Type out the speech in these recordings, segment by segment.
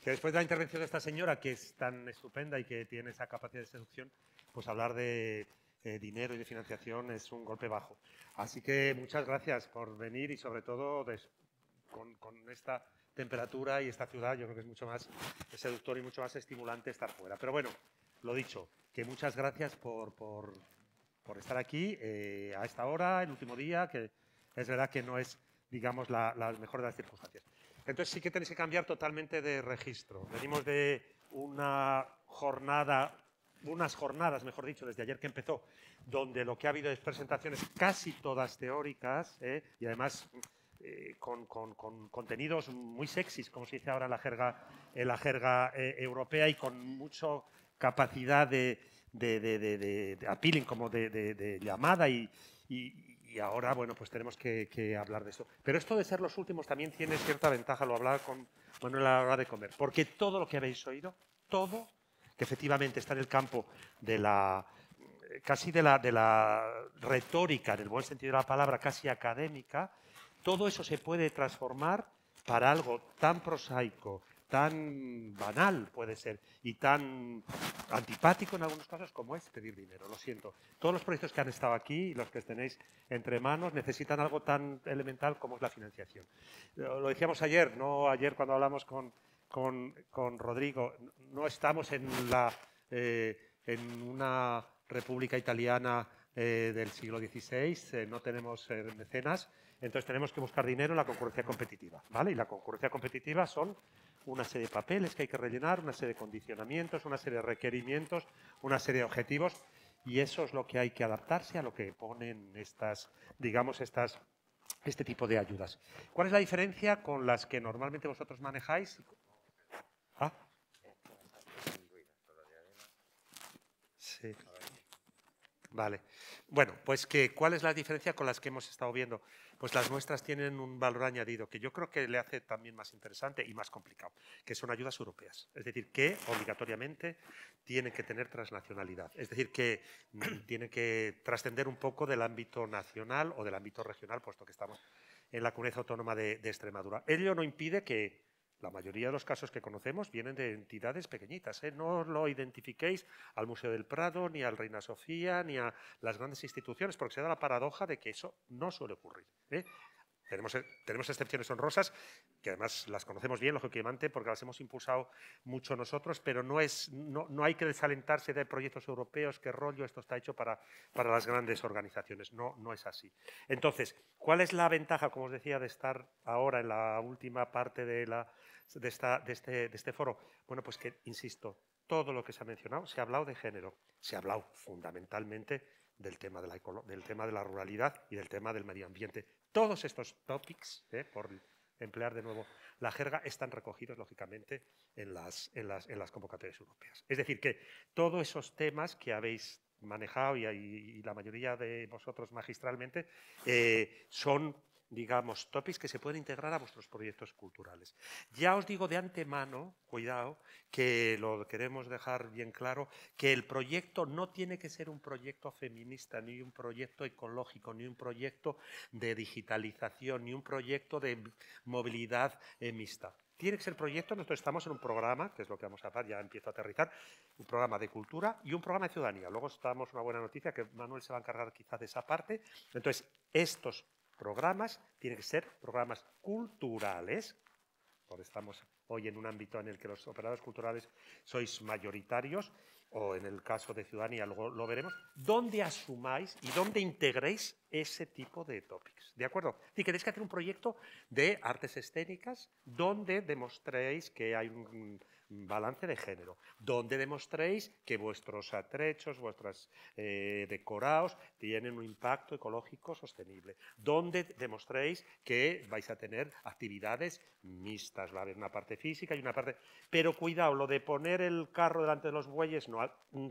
que después de la intervención de esta señora, que es tan estupenda y que tiene esa capacidad de seducción, pues hablar de eh, dinero y de financiación es un golpe bajo. Así que muchas gracias por venir y sobre todo con, esta temperatura y esta ciudad, yo creo que es mucho más seductor y mucho más estimulante estar fuera. Pero bueno, lo dicho, que muchas gracias por, por, estar aquí eh, a esta hora, el último día, que es verdad que no es, digamos, la, la mejor de las circunstancias. Entonces sí que tenéis que cambiar totalmente de registro. Venimos de una jornada unas jornadas, mejor dicho, desde ayer que empezó, donde lo que ha habido es presentaciones casi todas teóricas ¿eh? y además eh, con, contenidos muy sexys, como se dice ahora en la jerga, eh, europea y con mucha capacidad de, de, appealing, como de, llamada y, ahora, bueno, pues tenemos que, hablar de eso. Pero esto de ser los últimos también tiene cierta ventaja, lo hablaba con Manuel a la hora de comer, porque todo lo que habéis oído, todo que efectivamente está en el campo de la casi de la, de la retórica, en el buen sentido de la palabra, casi académica, todo eso se puede transformar para algo tan prosaico, tan banal puede ser y tan antipático en algunos casos como es pedir dinero. Lo siento. Todos los proyectos que han estado aquí y los que tenéis entre manos necesitan algo tan elemental como es la financiación. Lo decíamos ayer, no ayer cuando hablamos con, con, con Rodrigo. No estamos en, la, eh, en una república italiana eh, del siglo XVI, eh, no tenemos mecenas, entonces tenemos que buscar dinero en la concurrencia competitiva. ¿vale? Y la concurrencia competitiva son una serie de papeles que hay que rellenar, una serie de condicionamientos, una serie de requerimientos, una serie de objetivos, y eso es lo que hay que adaptarse a lo que ponen estas, digamos, estas este tipo de ayudas. ¿Cuál es la diferencia con las que normalmente vosotros manejáis ¿Ah? Sí. Vale. Bueno, pues que, ¿cuál es la diferencia con las que hemos estado viendo? Pues las nuestras tienen un valor añadido que yo creo que le hace también más interesante y más complicado, que son ayudas europeas. Es decir, que obligatoriamente tienen que tener transnacionalidad. Es decir, que tienen que trascender un poco del ámbito nacional o del ámbito regional, puesto que estamos en la comunidad autónoma de Extremadura. Ello no impide que la mayoría de los casos que conocemos vienen de entidades pequeñitas. ¿eh? No lo identifiquéis al Museo del Prado, ni al Reina Sofía, ni a las grandes instituciones, porque se da la paradoja de que eso no suele ocurrir. ¿eh? Tenemos, tenemos, excepciones honrosas, que además las conocemos bien, lógicamente, porque las hemos impulsado mucho nosotros, pero no, es, no, no, hay que desalentarse de proyectos europeos, qué rollo, esto está hecho para, para las grandes organizaciones. No, no es así. Entonces, ¿cuál es la ventaja, como os decía, de estar ahora en la última parte de la, de, este, de este foro? Bueno, pues que, insisto, todo lo que se ha mencionado, se ha hablado de género, se ha hablado fundamentalmente del tema de la, del tema de la ruralidad y del tema del medio ambiente. Todos estos topics, eh, por emplear de nuevo la jerga, están recogidos, lógicamente, en las, en las, en las convocatorias europeas. Es decir, que todos esos temas que habéis manejado y, la mayoría de vosotros magistralmente eh, son digamos, topics que se pueden integrar a vuestros proyectos culturales. Ya os digo de antemano, cuidado, que lo queremos dejar bien claro, que el proyecto no tiene que ser un proyecto feminista, ni un proyecto ecológico, ni un proyecto de digitalización, ni un proyecto de movilidad mixta. Tiene que ser proyecto, nosotros estamos en un programa, que es lo que vamos a hablar, ya empiezo a aterrizar, un programa de cultura y un programa de ciudadanía. Luego estamos una buena noticia, que Manuel se va a encargar quizá de esa parte. Entonces, estos programas tienen que ser programas culturales, porque estamos hoy en un ámbito en el que los operadores culturales sois mayoritarios, o en el caso de ciudadanía luego lo veremos, donde asumáis y donde integréis ese tipo de topics. ¿De acuerdo? Y queréis que hacer un proyecto de artes escénicas donde demostréis que hay un balance de género, donde demostréis que vuestros atrechos, vuestros eh, decorados tienen un impacto ecológico sostenible, donde demostréis que vais a tener actividades mixtas, va a una parte física y una parte... Pero cuidado, lo de poner el carro delante de los bueyes, no,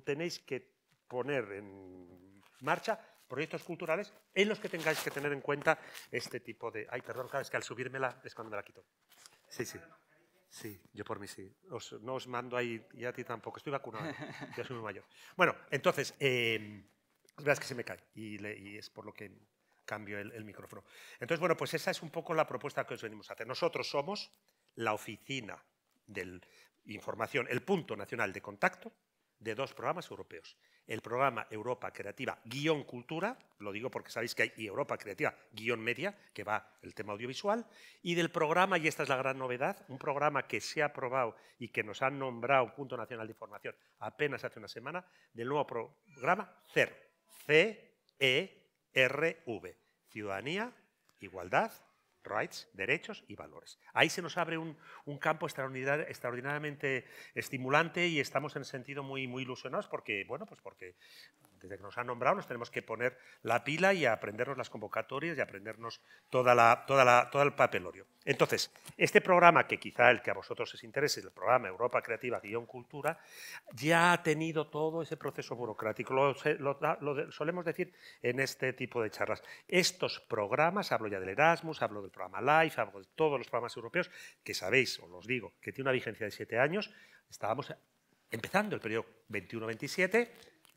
tenéis que poner en marcha proyectos culturales en los que tengáis que tener en cuenta este tipo de... Ay, perdón, es que al subírmela es cuando me la quito. Sí, sí. Sí, yo por mí sí. no os mando ahí, y a ti tampoco. Estoy vacunado, ya soy muy mayor. Bueno, entonces, eh, es que se me cae y, es por lo que cambio el, micrófono. Entonces, bueno, pues esa es un poco la propuesta que os venimos a hacer. Nosotros somos la oficina de información, el punto nacional de contacto de dos programas europeos. El programa Europa Creativa guion cultura, lo digo porque sabéis que hay Europa Creativa guion media, que va el tema audiovisual, y del programa, y esta es la gran novedad, un programa que se ha aprobado y que nos han nombrado Punto Nacional de Información apenas hace una semana, del nuevo programa CER, C-E-R-V, Ciudadanía, Igualdad, rights, derechos y valores. Ahí se nos abre un, campo extraordinariamente estimulante y estamos en sentido muy, muy ilusionados porque, bueno, pues porque desde que nos han nombrado nos tenemos que poner la pila y aprendernos las convocatorias y aprendernos toda todo el papelorio. Entonces, este programa, que quizá el que a vosotros os interese, el programa Europa Creativa Guión Cultura, ya ha tenido todo ese proceso burocrático. Lo, lo, solemos decir en este tipo de charlas. Estos programas, hablo ya del Erasmus, hablo del programa LIFE, hablo de todos los programas europeos, que sabéis, os los digo, que tiene una vigencia de siete años, estábamos empezando el periodo 21-27,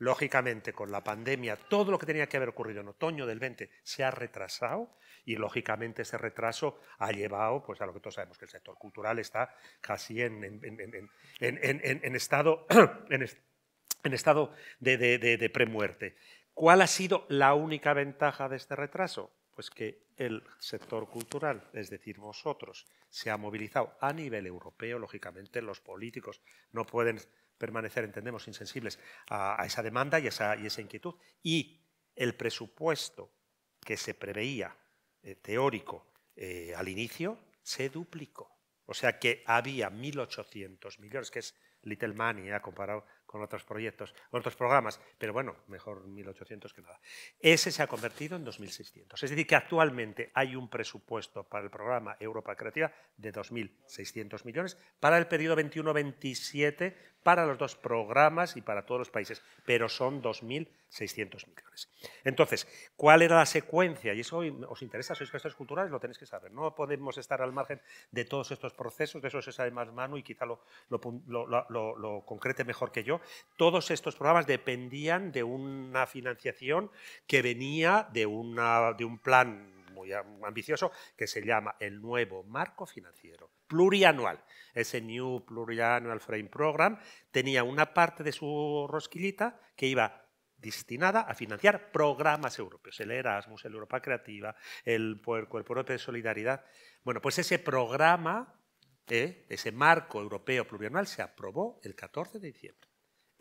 Lógicamente, con la pandemia, todo lo que tenía que haber ocurrido en otoño del 20 se ha retrasado y, lógicamente, ese retraso ha llevado pues, a lo que todos sabemos, que el sector cultural está casi en, estado, en, estado de, de premuerte. ¿Cuál ha sido la única ventaja de este retraso? Pues que el sector cultural, es decir, vosotros, se ha movilizado a nivel europeo, lógicamente los políticos no pueden permanecer, entendemos, insensibles a, esa demanda y esa, inquietud. Y el presupuesto que se preveía eh, teórico eh, al inicio se duplicó. O sea que había 1.800 millones, que es little money ha comparado con otros proyectos, con otros programas, pero bueno, mejor 1.800 que nada. Ese se ha convertido en 2.600. Es decir, que actualmente hay un presupuesto para el programa Europa Creativa de 2.600 millones para el periodo 21-27 para los dos programas y para todos los países, pero son 2.600 millones. Entonces, ¿cuál era la secuencia? Y eso os interesa, sois gestores culturales, lo tenéis que saber. No podemos estar al margen de todos estos procesos, de eso se sabe más mano y quizá lo, lo concrete mejor que yo. Todos estos programas dependían de una financiación que venía de, un plan muy ambicioso que se llama el nuevo marco financiero plurianual. Ese New Pluriannual Frame Program tenía una parte de su rosquillita que iba destinada a financiar programas europeos, el Erasmus, el Europa Creativa, el Cuerpo Europeo de Solidaridad. Bueno, pues ese programa, eh, ese marco europeo plurianual se aprobó el 14 de diciembre.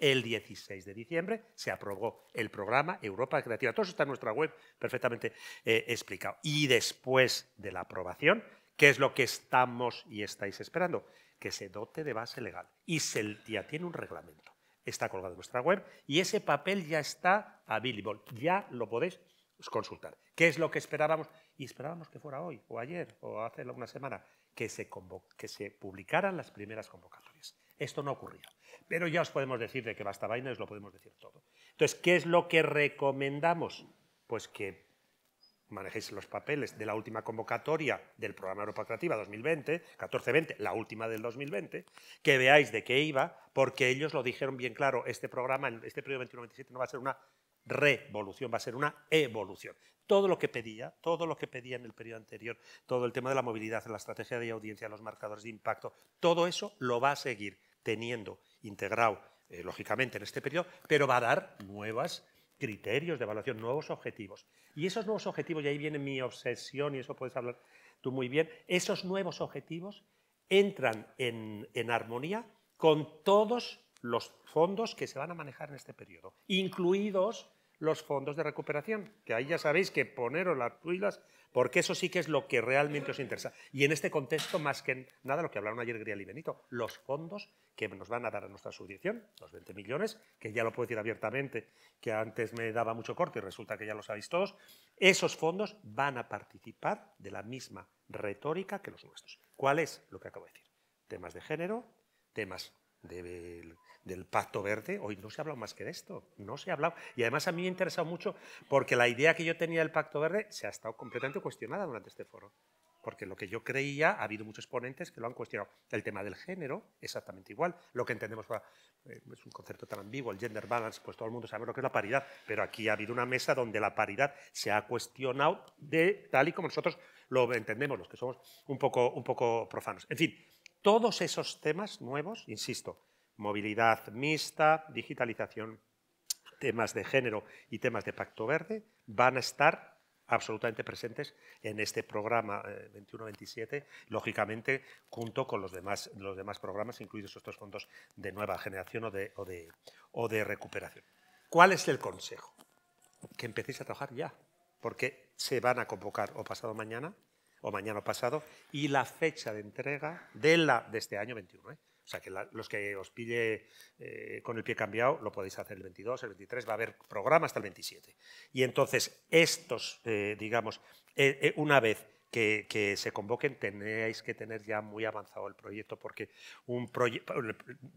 El 16 de diciembre se aprobó el programa Europa Creativa. Todo eso está en nuestra web perfectamente eh, explicado. Y después de la aprobación, ¿qué es lo que estamos y estáis esperando? Que se dote de base legal. Y se, ya tiene un reglamento. Está colgado en nuestra web y ese papel ya está available. Ya lo podéis consultar. ¿Qué es lo que esperábamos? Y esperábamos que fuera hoy, o ayer, o hace una semana, que se, que se publicaran las primeras convocatorias. Esto no ocurrió. Pero ya os podemos decir de que basta vaina, os lo podemos decir todo. Entonces, ¿qué es lo que recomendamos? Pues que manejéis los papeles de la última convocatoria del programa Europa Creativa 2020, 14-20, la última del 2020, que veáis de qué iba, porque ellos lo dijeron bien claro, este programa, este periodo 21-27 no va a ser una revolución, va a ser una evolución. Todo lo que pedía, todo lo que pedía en el periodo anterior, todo el tema de la movilidad, la estrategia de audiencia, los marcadores de impacto, todo eso lo va a seguir teniendo integrado, eh, lógicamente, en este periodo, pero va a dar nuevos criterios de evaluación, nuevos objetivos. Y esos nuevos objetivos, y ahí viene mi obsesión, y eso puedes hablar tú muy bien, esos nuevos objetivos entran en, armonía con todos los fondos que se van a manejar en este periodo, incluidos los fondos de recuperación, que ahí ya sabéis que poneros las tuilas, porque eso sí que es lo que realmente os interesa. Y en este contexto, más que nada, lo que hablaron ayer Grial y Benito, los fondos que nos van a dar a nuestra asociación, los 20 millones, que ya lo puedo decir abiertamente, que antes me daba mucho corte y resulta que ya lo sabéis todos, esos fondos van a participar de la misma retórica que los nuestros. ¿Cuál es lo que acabo de decir? Temas de género, temas de del Pacto Verde, hoy no se ha hablado más que de esto, no se ha hablado. Y además a mí me ha interesado mucho porque la idea que yo tenía del Pacto Verde se ha estado completamente cuestionada durante este foro. Porque lo que yo creía, ha habido muchos ponentes que lo han cuestionado. El tema del género, exactamente igual. Lo que entendemos eh, es un concepto tan ambiguo, el gender balance, pues todo el mundo sabe lo que es la paridad. Pero aquí ha habido una mesa donde la paridad se ha cuestionado de tal y como nosotros lo entendemos, los que somos un poco, un poco profanos. En fin, todos esos temas nuevos, insisto, movilidad mixta, digitalización, temas de género y temas de pacto verde, van a estar absolutamente presentes en este programa 21-27, eh, lógicamente junto con los demás, los demás programas, incluidos estos fondos de nueva generación o de, o de recuperación. ¿Cuál es el consejo? Que empecéis a trabajar ya, porque se van a convocar o pasado mañana o mañana pasado y la fecha de entrega de, la, de este año 21. ¿eh? O sea, que los que os pille eh, con el pie cambiado lo podéis hacer el 22, el 23, va a haber programa hasta el 27. Y entonces, estos, eh, digamos, una vez que, se convoquen, tenéis que tener ya muy avanzado el proyecto, porque un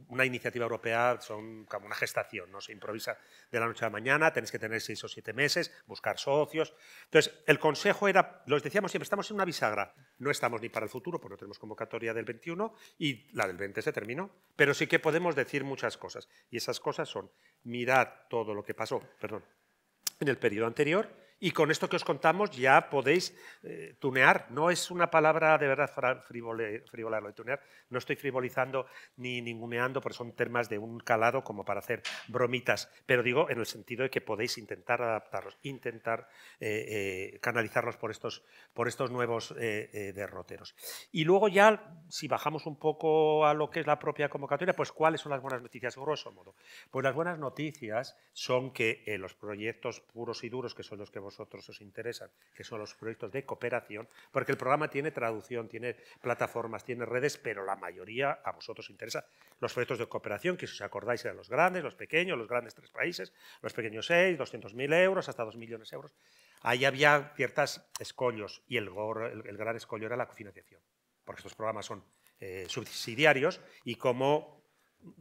una iniciativa europea son como una gestación, no se improvisa de la noche a la mañana, tenéis que tener seis o siete meses, buscar socios. Entonces, el consejo era, los decíamos siempre, estamos en una bisagra, no estamos ni para el futuro, porque no tenemos convocatoria del 21 y la del 20 se terminó, pero sí que podemos decir muchas cosas. Y esas cosas son, mirad todo lo que pasó, en el periodo anterior, y con esto que os contamos ya podéis eh, tunear. No es una palabra de verdad frivolar lo de tunear. No estoy frivolizando ni ninguneando, porque son temas de un calado como para hacer bromitas. Pero digo en el sentido de que podéis intentar adaptarlos, intentar eh, eh, canalizarlos por estos, por estos nuevos derroteros. Y luego ya, si bajamos un poco a lo que es la propia convocatoria, pues cuáles son las buenas noticias, grosso modo. Pues las buenas noticias son que los proyectos puros y duros, que son los que vosotros os interesan, que son los proyectos de cooperación, porque el programa tiene traducción, tiene plataformas, tiene redes, pero la mayoría a vosotros interesa los proyectos de cooperación, que si os acordáis eran los grandes, los pequeños, los grandes tres países, los pequeños seis, 200.000 euros, hasta 2 millones de euros. Ahí había ciertos escollos y el, el, gran escollo era la cofinanciación, porque estos programas son eh, subsidiarios y como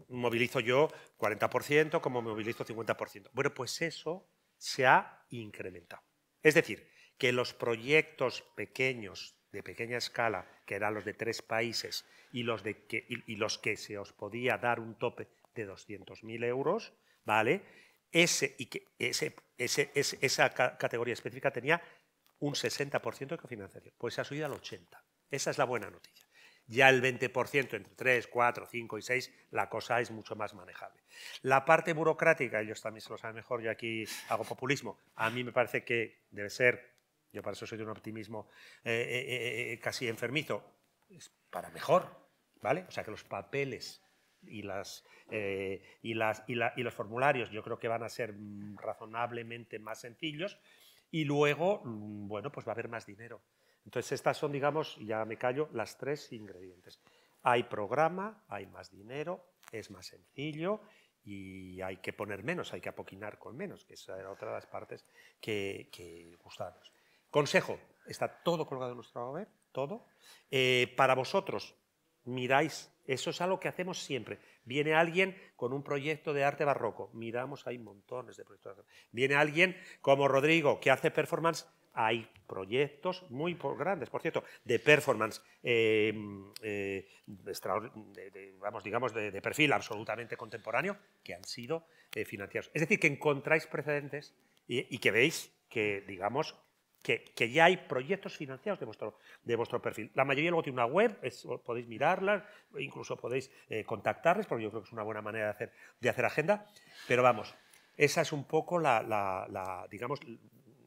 movilizo yo 40%, como movilizo 50%. Bueno, pues eso se ha incrementado. Es decir, que los proyectos pequeños, de pequeña escala, que eran los de tres países y los, que, se os podía dar un tope de 200.000 euros, ¿vale? Ese, y que esa categoría específica tenía un 60% de cofinanciación. Pues se ha subido al 80%. Esa es la buena noticia ya el 20% entre 3, 4, 5 y 6, la cosa es mucho más manejable. La parte burocrática, ellos también se lo saben mejor, yo aquí hago populismo, a mí me parece que debe ser, yo para eso soy de un optimismo eh, eh, eh, casi enfermizo, es para mejor, ¿vale? O sea, que los papeles y, las, y, las, y, y los formularios yo creo que van a ser razonablemente más sencillos y luego, mm, bueno, pues va a haber más dinero. Entonces, estas son, digamos, ya me callo, las tres ingredientes. Hay programa, hay más dinero, es más sencillo y hay que poner menos, hay que apoquinar con menos, que esa era otra de las partes que, que gustábamos. Consejo, está todo colgado en nuestra web, todo. Eh, para vosotros, miráis, eso es algo que hacemos siempre. Viene alguien con un proyecto de arte barroco, miramos, hay montones de proyectos. Viene alguien como Rodrigo, que hace performance, hay proyectos muy grandes, por cierto, de performance, em, eh, vamos, digamos, de, perfil absolutamente contemporáneo, que han sido eh, financiados. Es decir, que encontráis precedentes y, que veis que, digamos, que, ya hay proyectos financiados de vuestro, de vuestro perfil. La mayoría luego tiene una web, podéis mirarlas, incluso podéis eh, contactarles, porque yo creo que es una buena manera de hacer, de hacer agenda. Pero vamos, esa es un poco la, la digamos,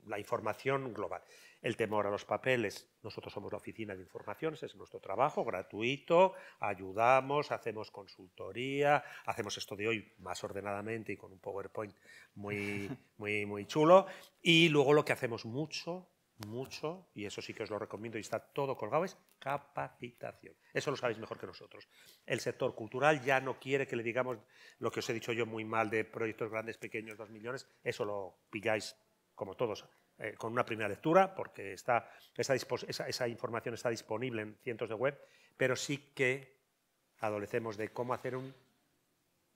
la información global. El temor a los papeles, nosotros somos la oficina de informaciones, es nuestro trabajo gratuito, ayudamos, hacemos consultoría, hacemos esto de hoy más ordenadamente y con un PowerPoint muy, muy, muy chulo. Y luego lo que hacemos mucho, mucho, y eso sí que os lo recomiendo y está todo colgado, es capacitación. Eso lo sabéis mejor que nosotros. El sector cultural ya no quiere que le digamos lo que os he dicho yo muy mal de proyectos grandes, pequeños, dos millones, eso lo pilláis como todos, eh, con una primera lectura, porque está, esa, información está disponible en cientos de web, pero sí que adolecemos de cómo hacer un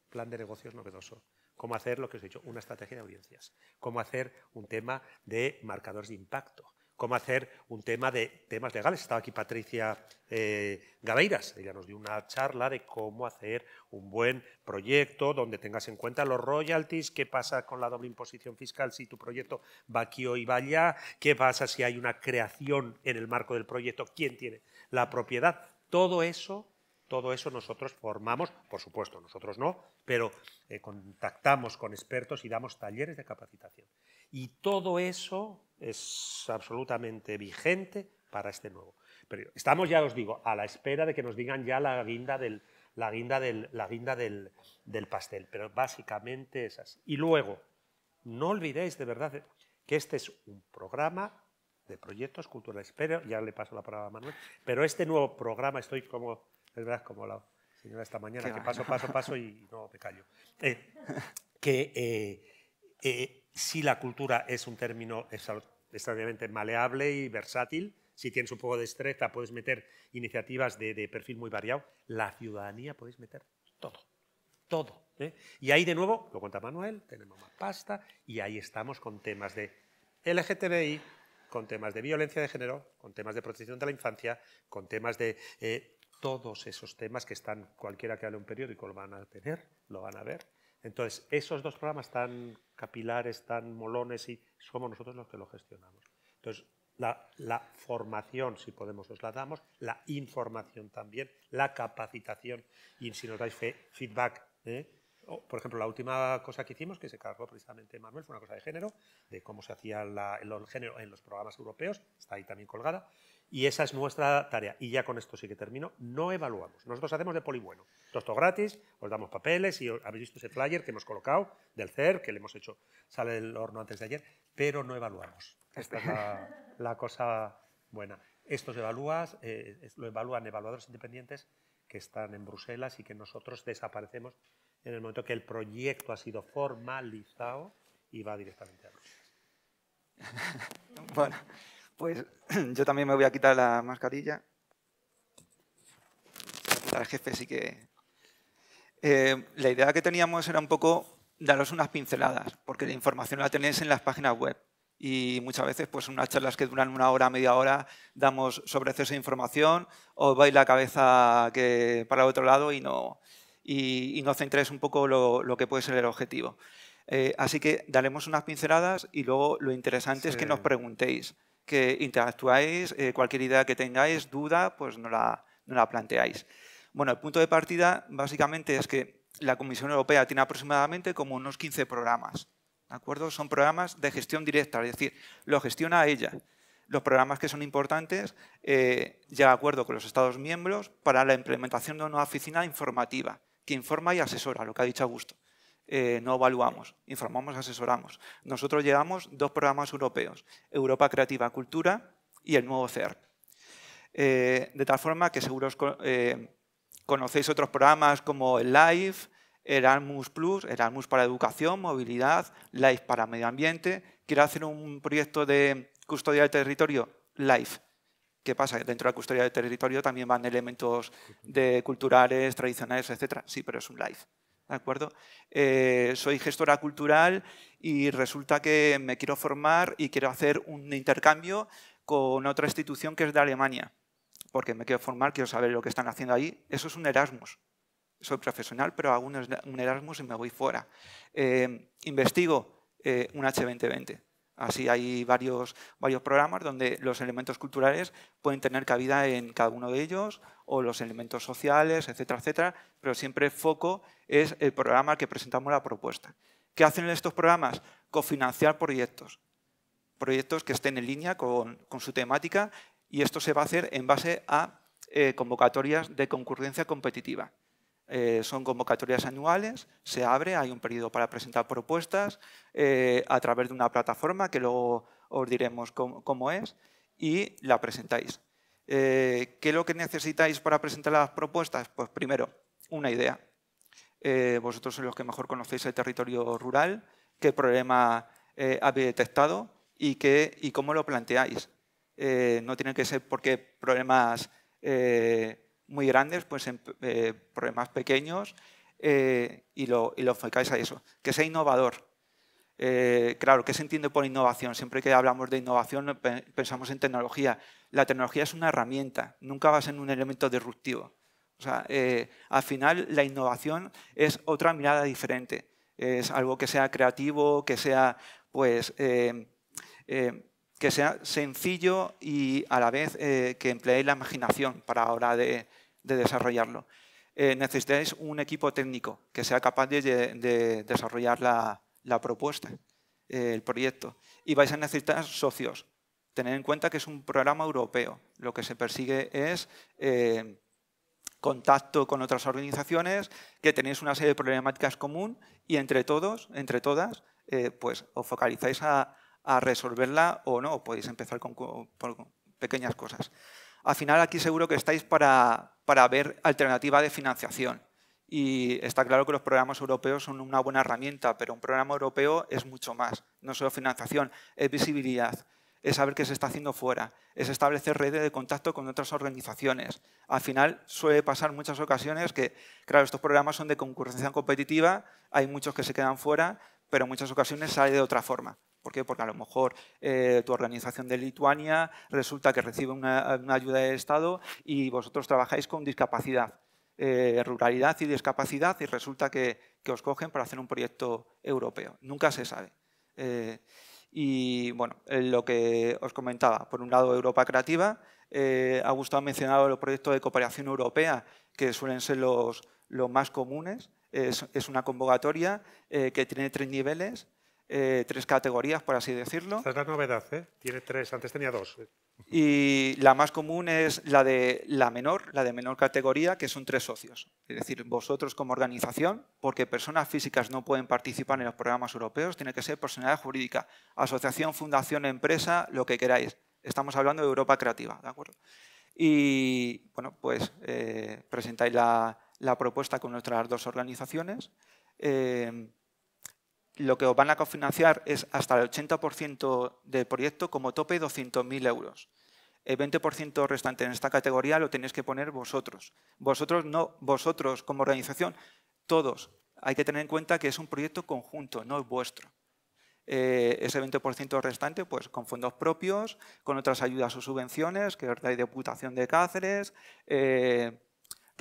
plan de negocios novedoso, cómo hacer lo que os he dicho, una estrategia de audiencias, cómo hacer un tema de marcadores de impacto, cómo hacer un tema de temas legales. Estaba aquí Patricia eh, Gaveiras, ella nos dio una charla de cómo hacer un buen proyecto donde tengas en cuenta los royalties, qué pasa con la doble imposición fiscal si tu proyecto va aquí o va allá, qué pasa si hay una creación en el marco del proyecto, quién tiene la propiedad. Todo eso todo eso nosotros formamos, por supuesto, nosotros no, pero eh, contactamos con expertos y damos talleres de capacitación. Y todo eso es absolutamente vigente para este nuevo periodo. Estamos, ya os digo, a la espera de que nos digan ya la guinda del, la guinda del, la guinda del, del pastel, pero básicamente es así. Y luego, no olvidéis de verdad que este es un programa de proyectos culturales. Pero, ya le paso la palabra a Manuel, pero este nuevo programa, estoy como es verdad, como la señora esta mañana, que paso, paso, paso y no me callo. Eh, que eh, eh, si la cultura es un término extraordinariamente maleable y versátil, si tienes un poco de destreza puedes meter iniciativas de, perfil muy variado, la ciudadanía podéis meter todo, todo. Y ahí de nuevo, lo cuenta Manuel, tenemos más pasta y ahí estamos con temas de LGTBI, con temas de violencia de género, con temas de protección de la infancia, con temas de todos esos temas que están, cualquiera que hable un periódico lo van a tener, lo van a ver. Entonces, esos dos programas tan capilares, tan molones, y somos nosotros los que lo gestionamos. Entonces, la, formación, si podemos, os la damos, la información también, la capacitación, y si nos dais feedback, ¿eh? por ejemplo, la última cosa que hicimos, que se cargó precisamente Manuel, fue una cosa de género, de cómo se hacía el género en los programas europeos, está ahí también colgada, y esa es nuestra tarea. Y ya con esto sí que termino. No evaluamos. Nosotros hacemos de polibueno. Todo gratis, os damos papeles y habéis visto ese flyer que hemos colocado del CER, que le hemos hecho, sale del horno antes de ayer, pero no evaluamos. Esta es la, cosa buena. Esto evalúas, eh, lo evalúan evaluadores independientes que están en Bruselas y que nosotros desaparecemos en el momento que el proyecto ha sido formalizado y va directamente a Bruselas. bueno. Pues yo también me voy a quitar la mascarilla. El jefe sí que... Eh, la idea que teníamos era un poco daros unas pinceladas, porque la información la tenéis en las páginas web. Y muchas veces, pues unas charlas que duran una hora, media hora, damos sobre exceso de información, o vais la cabeza que para el otro lado y no, y, no centréis un poco lo, que puede ser el objetivo. Eh, así que daremos unas pinceladas y luego lo interesante es que nos preguntéis que interactuáis, eh, cualquier idea que tengáis, duda, pues no la, no la planteáis. Bueno, el punto de partida básicamente es que la Comisión Europea tiene aproximadamente como unos 15 programas. ¿de acuerdo? Son programas de gestión directa, es decir, lo gestiona ella. Los programas que son importantes, eh, ya de acuerdo con los Estados miembros, para la implementación de una oficina informativa, que informa y asesora, lo que ha dicho Augusto. Eh, no evaluamos, informamos, asesoramos. Nosotros llevamos dos programas europeos, Europa Creativa Cultura y el nuevo CER. Eh, de tal forma que seguro eh, conocéis otros programas como el LIFE, Erasmus Plus, Erasmus para Educación, Movilidad, LIFE para Medio Ambiente. Quiero hacer un proyecto de custodia del territorio, LIFE. ¿Qué pasa? Dentro de la custodia del territorio también van elementos de culturales, tradicionales, etc. Sí, pero es un LIFE. ¿De acuerdo? Eh, soy gestora cultural y resulta que me quiero formar y quiero hacer un intercambio con otra institución que es de Alemania, porque me quiero formar, quiero saber lo que están haciendo ahí. Eso es un Erasmus. Soy profesional, pero hago un Erasmus y me voy fuera. Eh, investigo eh, un H2020. Así hay varios, varios programas donde los elementos culturales pueden tener cabida en cada uno de ellos, o los elementos sociales, etcétera, etcétera, pero siempre el foco es el programa que presentamos la propuesta. ¿Qué hacen estos programas? Cofinanciar proyectos. Proyectos que estén en línea con, su temática y esto se va a hacer en base a eh, convocatorias de concurrencia competitiva. Eh, son convocatorias anuales, se abre, hay un periodo para presentar propuestas eh, a través de una plataforma que luego os diremos cómo, es y la presentáis. Eh, ¿Qué es lo que necesitáis para presentar las propuestas? Pues primero, una idea. vosotros sois los que mejor conocéis el territorio rural, qué problema habéis detectado y, qué, y cómo lo planteáis. no tienen que ser porque problemas muy grandes, pues en eh, problemas pequeños eh, y, lo, y lo enfocáis a eso. Que sea innovador. Eh, claro, ¿qué se entiende por innovación? Siempre que hablamos de innovación pensamos en tecnología. La tecnología es una herramienta, nunca va a ser un elemento disruptivo. O sea, al final la innovación es otra mirada diferente. Es algo que sea creativo, que sea, pues, que sea sencillo y a la vez que emplee la imaginación para la hora de, desarrollarlo. Eh, necesitáis un equipo técnico que sea capaz de, desarrollar la, propuesta, eh, el proyecto. Y vais a necesitar socios. Tener en cuenta que es un programa europeo. Lo que se persigue es eh, contacto con otras organizaciones, que tenéis una serie de problemáticas común y entre todos, entre todas, pues os focalizáis a, resolverla o no, podéis empezar con pequeñas cosas. Al final aquí seguro que estáis para, para ver alternativa de financiación. Y está claro que los programas europeos son una buena herramienta, pero un programa europeo es mucho más. No solo financiación, es visibilidad, es saber qué se está haciendo fuera, es establecer redes de contacto con otras organizaciones. Al final suele pasar muchas ocasiones que, claro, estos programas son de concurrencia competitiva, hay muchos que se quedan fuera, pero en muchas ocasiones sale de otra forma. ¿Por qué? Porque a lo mejor eh, tu organización de Lituania resulta que recibe una, ayuda del Estado y vosotros trabajáis con discapacidad, eh, ruralidad y discapacidad y resulta que, os cogen para hacer un proyecto europeo. Nunca se sabe. Eh, y bueno, lo que os comentaba, por un lado Europa Creativa, Augusto ha mencionado los proyectos de cooperación europea, que suelen ser los, más comunes. Es, es una convocatoria que tiene tres niveles eh, tres categorías, por así decirlo. Esta es la novedad, ¿eh? Tiene tres, antes tenía dos. Y la más común es la de la menor, la de menor categoría, que son tres socios. Es decir, vosotros como organización, porque personas físicas no pueden participar en los programas europeos, tiene que ser personalidad jurídica, asociación, fundación, empresa, lo que queráis. Estamos hablando de Europa Creativa, ¿de acuerdo? Y, bueno, pues eh, presentáis la, propuesta con nuestras dos organizaciones. Eh, lo que os van a cofinanciar es hasta el 80% del proyecto como tope 200.000 euros. El 20% restante en esta categoría lo tenéis que poner vosotros. Vosotros no, vosotros como organización, todos. Hay que tener en cuenta que es un proyecto conjunto, no es vuestro. Eh, ese 20% restante, pues con fondos propios, con otras ayudas o subvenciones, que os dais Diputación de Cáceres, eh,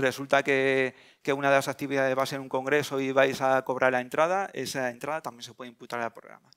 resulta que, una de las actividades va a ser un congreso y vais a cobrar la entrada, esa entrada también se puede imputar al programa.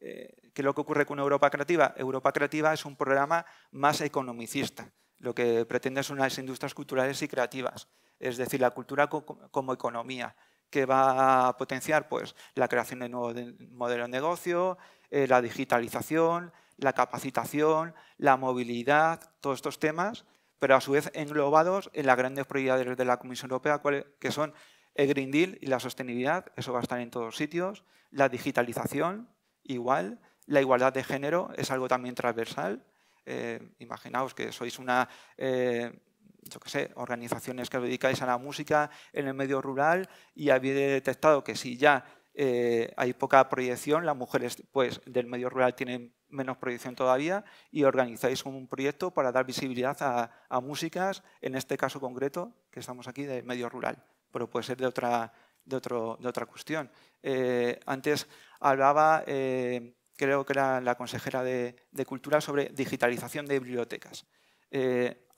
Eh, ¿Qué es lo que ocurre con Europa Creativa? Europa Creativa es un programa más economicista. Lo que pretende son unas industrias culturales y creativas, es decir, la cultura como economía, que va a potenciar pues, la creación de nuevos modelos de negocio, eh, la digitalización, la capacitación, la movilidad, todos estos temas pero a su vez englobados en las grandes prioridades de la Comisión Europea, que son el Green Deal y la sostenibilidad, eso va a estar en todos sitios, la digitalización, igual, la igualdad de género es algo también transversal. Eh, imaginaos que sois una, eh, yo qué sé, organizaciones que os dedicáis a la música en el medio rural y habéis detectado que si ya eh, hay poca proyección, las mujeres pues, del medio rural tienen menos proyección todavía y organizáis un proyecto para dar visibilidad a, músicas, en este caso concreto, que estamos aquí, del medio rural, pero puede ser de otra, de otro, de otra cuestión. Eh, antes hablaba, eh, creo que era la consejera de, Cultura, sobre digitalización de bibliotecas.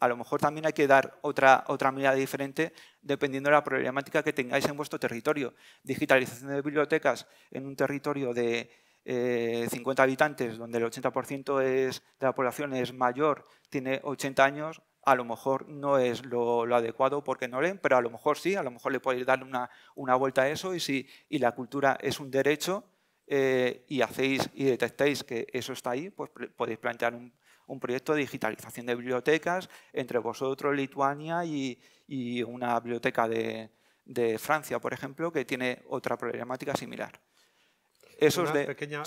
A lo mejor también hay que dar otra, otra mirada diferente dependiendo de la problemática que tengáis en vuestro territorio. Digitalización de bibliotecas en un territorio de 50 habitantes, donde el 80% de la población es mayor, tiene 80 años, a lo mejor no es lo, adecuado porque no leen, pero a lo mejor sí, a lo mejor le podéis dar una, una vuelta a eso y si y la cultura es un derecho eh, y hacéis y detectáis que eso está ahí, pues podéis plantear un, proyecto de digitalización de bibliotecas entre vosotros, Lituania y, una biblioteca de, de, Francia, por ejemplo, que tiene otra problemática similar. Esos de... Pequeña,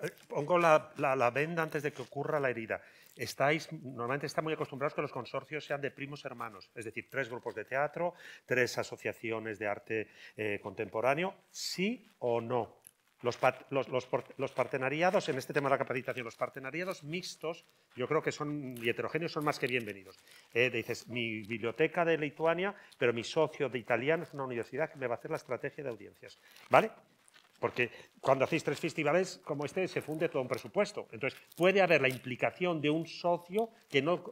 eh, pongo la, la, venda antes de que ocurra la herida. Estáis, normalmente están muy acostumbrados que los consorcios sean de primos hermanos, es decir, tres grupos de teatro, tres asociaciones de arte eh, contemporáneo, sí o no. Los, los, los, partenariados, en este tema de la capacitación, los partenariados mixtos, yo creo que son y heterogéneos son más que bienvenidos. Eh, dices, mi biblioteca de Lituania, pero mi socio de italiano es una universidad que me va a hacer la estrategia de audiencias. ¿Vale? Porque cuando hacéis tres festivales como este se funde todo un presupuesto. Entonces, puede haber la implicación de un socio que no,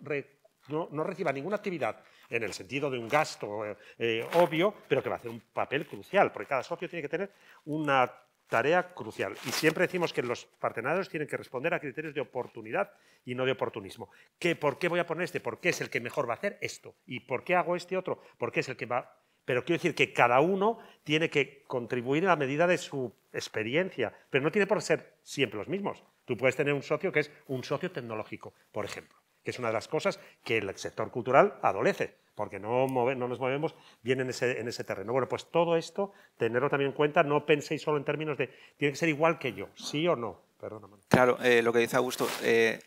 no, reciba ninguna actividad en el sentido de un gasto eh, eh, obvio, pero que va a hacer un papel crucial, porque cada socio tiene que tener una tarea crucial. Y siempre decimos que los partenarios tienen que responder a criterios de oportunidad y no de oportunismo. ¿Qué, ¿Por qué voy a poner este? ¿Por qué es el que mejor va a hacer esto? ¿Y por qué hago este otro? ¿Por qué es el que va...? Pero quiero decir que cada uno tiene que contribuir en la medida de su experiencia, pero no tiene por ser siempre los mismos. Tú puedes tener un socio que es un socio tecnológico, por ejemplo, que es una de las cosas que el sector cultural adolece porque no, no nos movemos bien en ese, en ese, terreno. Bueno, pues todo esto, tenerlo también en cuenta, no penséis solo en términos de, tiene que ser igual que yo, sí o no. Claro, eh, lo que dice Augusto, eh,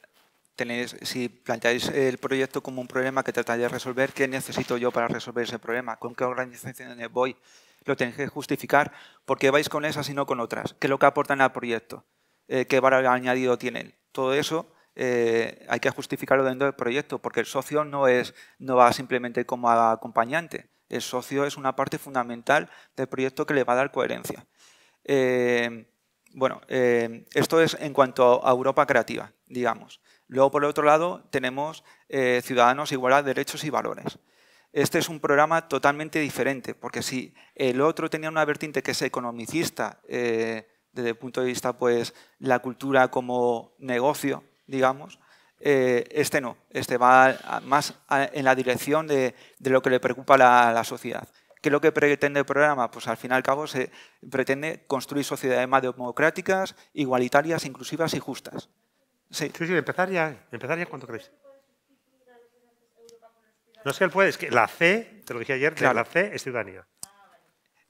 tenéis, si planteáis el proyecto como un problema que tratáis de resolver, ¿qué necesito yo para resolver ese problema? ¿Con qué organizaciones voy? Lo tenéis que justificar. ¿Por qué vais con esas y no con otras? ¿Qué es lo que aportan al proyecto? Eh, ¿Qué valor añadido tienen? Todo eso eh, hay que justificarlo dentro del proyecto, porque el socio no, es, no va simplemente como acompañante. El socio es una parte fundamental del proyecto que le va a dar coherencia. Eh, bueno, eh, esto es en cuanto a Europa creativa, digamos. Luego, por el otro lado, tenemos Ciudadanos, Igualdad, Derechos y Valores. Este es un programa totalmente diferente, porque si el otro tenía una vertiente que es economicista, desde el punto de vista, pues, la cultura como negocio, digamos, eh, este no, este va más en la dirección de, lo que le preocupa a la, sociedad. ¿Qué es lo que pretende el programa? Pues al fin y al cabo se pretende construir sociedades más democráticas, igualitarias, inclusivas y justas. Sí, sí, empezar ya, empezar ya cuando crees. No sé, él puede, es que la C, te lo dije ayer, la C es ciudadanía.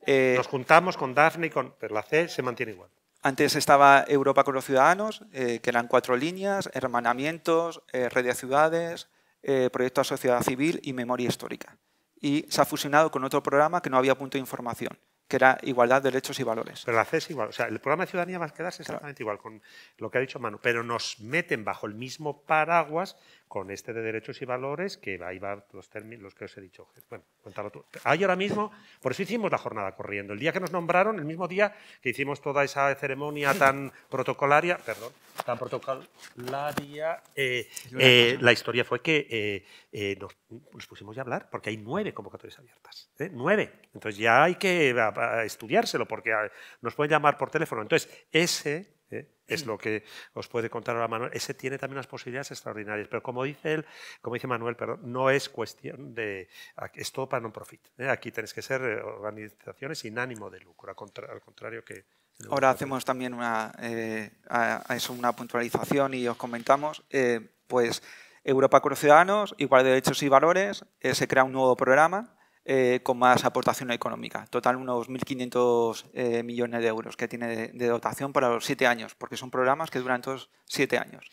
Eh, Nos juntamos con Daphne, y con, pero la C se mantiene igual. Antes estaba Europa con los ciudadanos, eh, que eran cuatro líneas, hermanamientos, eh, red de ciudades, eh, proyecto a sociedad civil y memoria histórica. Y se ha fusionado con otro programa que no había punto de información, que era igualdad, derechos y valores. Pero la C es igual, o sea, el programa de ciudadanía va a quedarse exactamente igual con lo que ha dicho Manu, pero nos meten bajo el mismo paraguas con este de derechos y valores, que ahí van los términos, los que os he dicho. Bueno, cuéntalo tú. Ahí ahora mismo, por eso hicimos la jornada corriendo. El día que nos nombraron, el mismo día que hicimos toda esa ceremonia tan protocolaria, perdón, tan protocolaria, eh, eh, la historia fue que eh, nos, pusimos ya a hablar, porque hay nueve convocatorias abiertas. Nueve. Entonces ya hay que estudiárselo, porque nos pueden llamar por teléfono. Entonces, ese ¿eh? es lo que os puede contar ahora Manuel. Ese tiene también unas posibilidades extraordinarias, pero como dice él, como dice Manuel, perdón, no es cuestión de es todo para non profit. ¿eh? Aquí tenéis que ser eh, organizaciones sin ánimo de lucro, al contrario que Ahora hacemos también una, a eso una puntualización y os comentamos, pues Europa con los Ciudadanos, igual de derechos y valores, se crea un nuevo programa eh, con más aportación económica. Total unos 1.500 eh, millones de euros que tiene de, dotación para los siete años, porque son programas que duran todos siete años.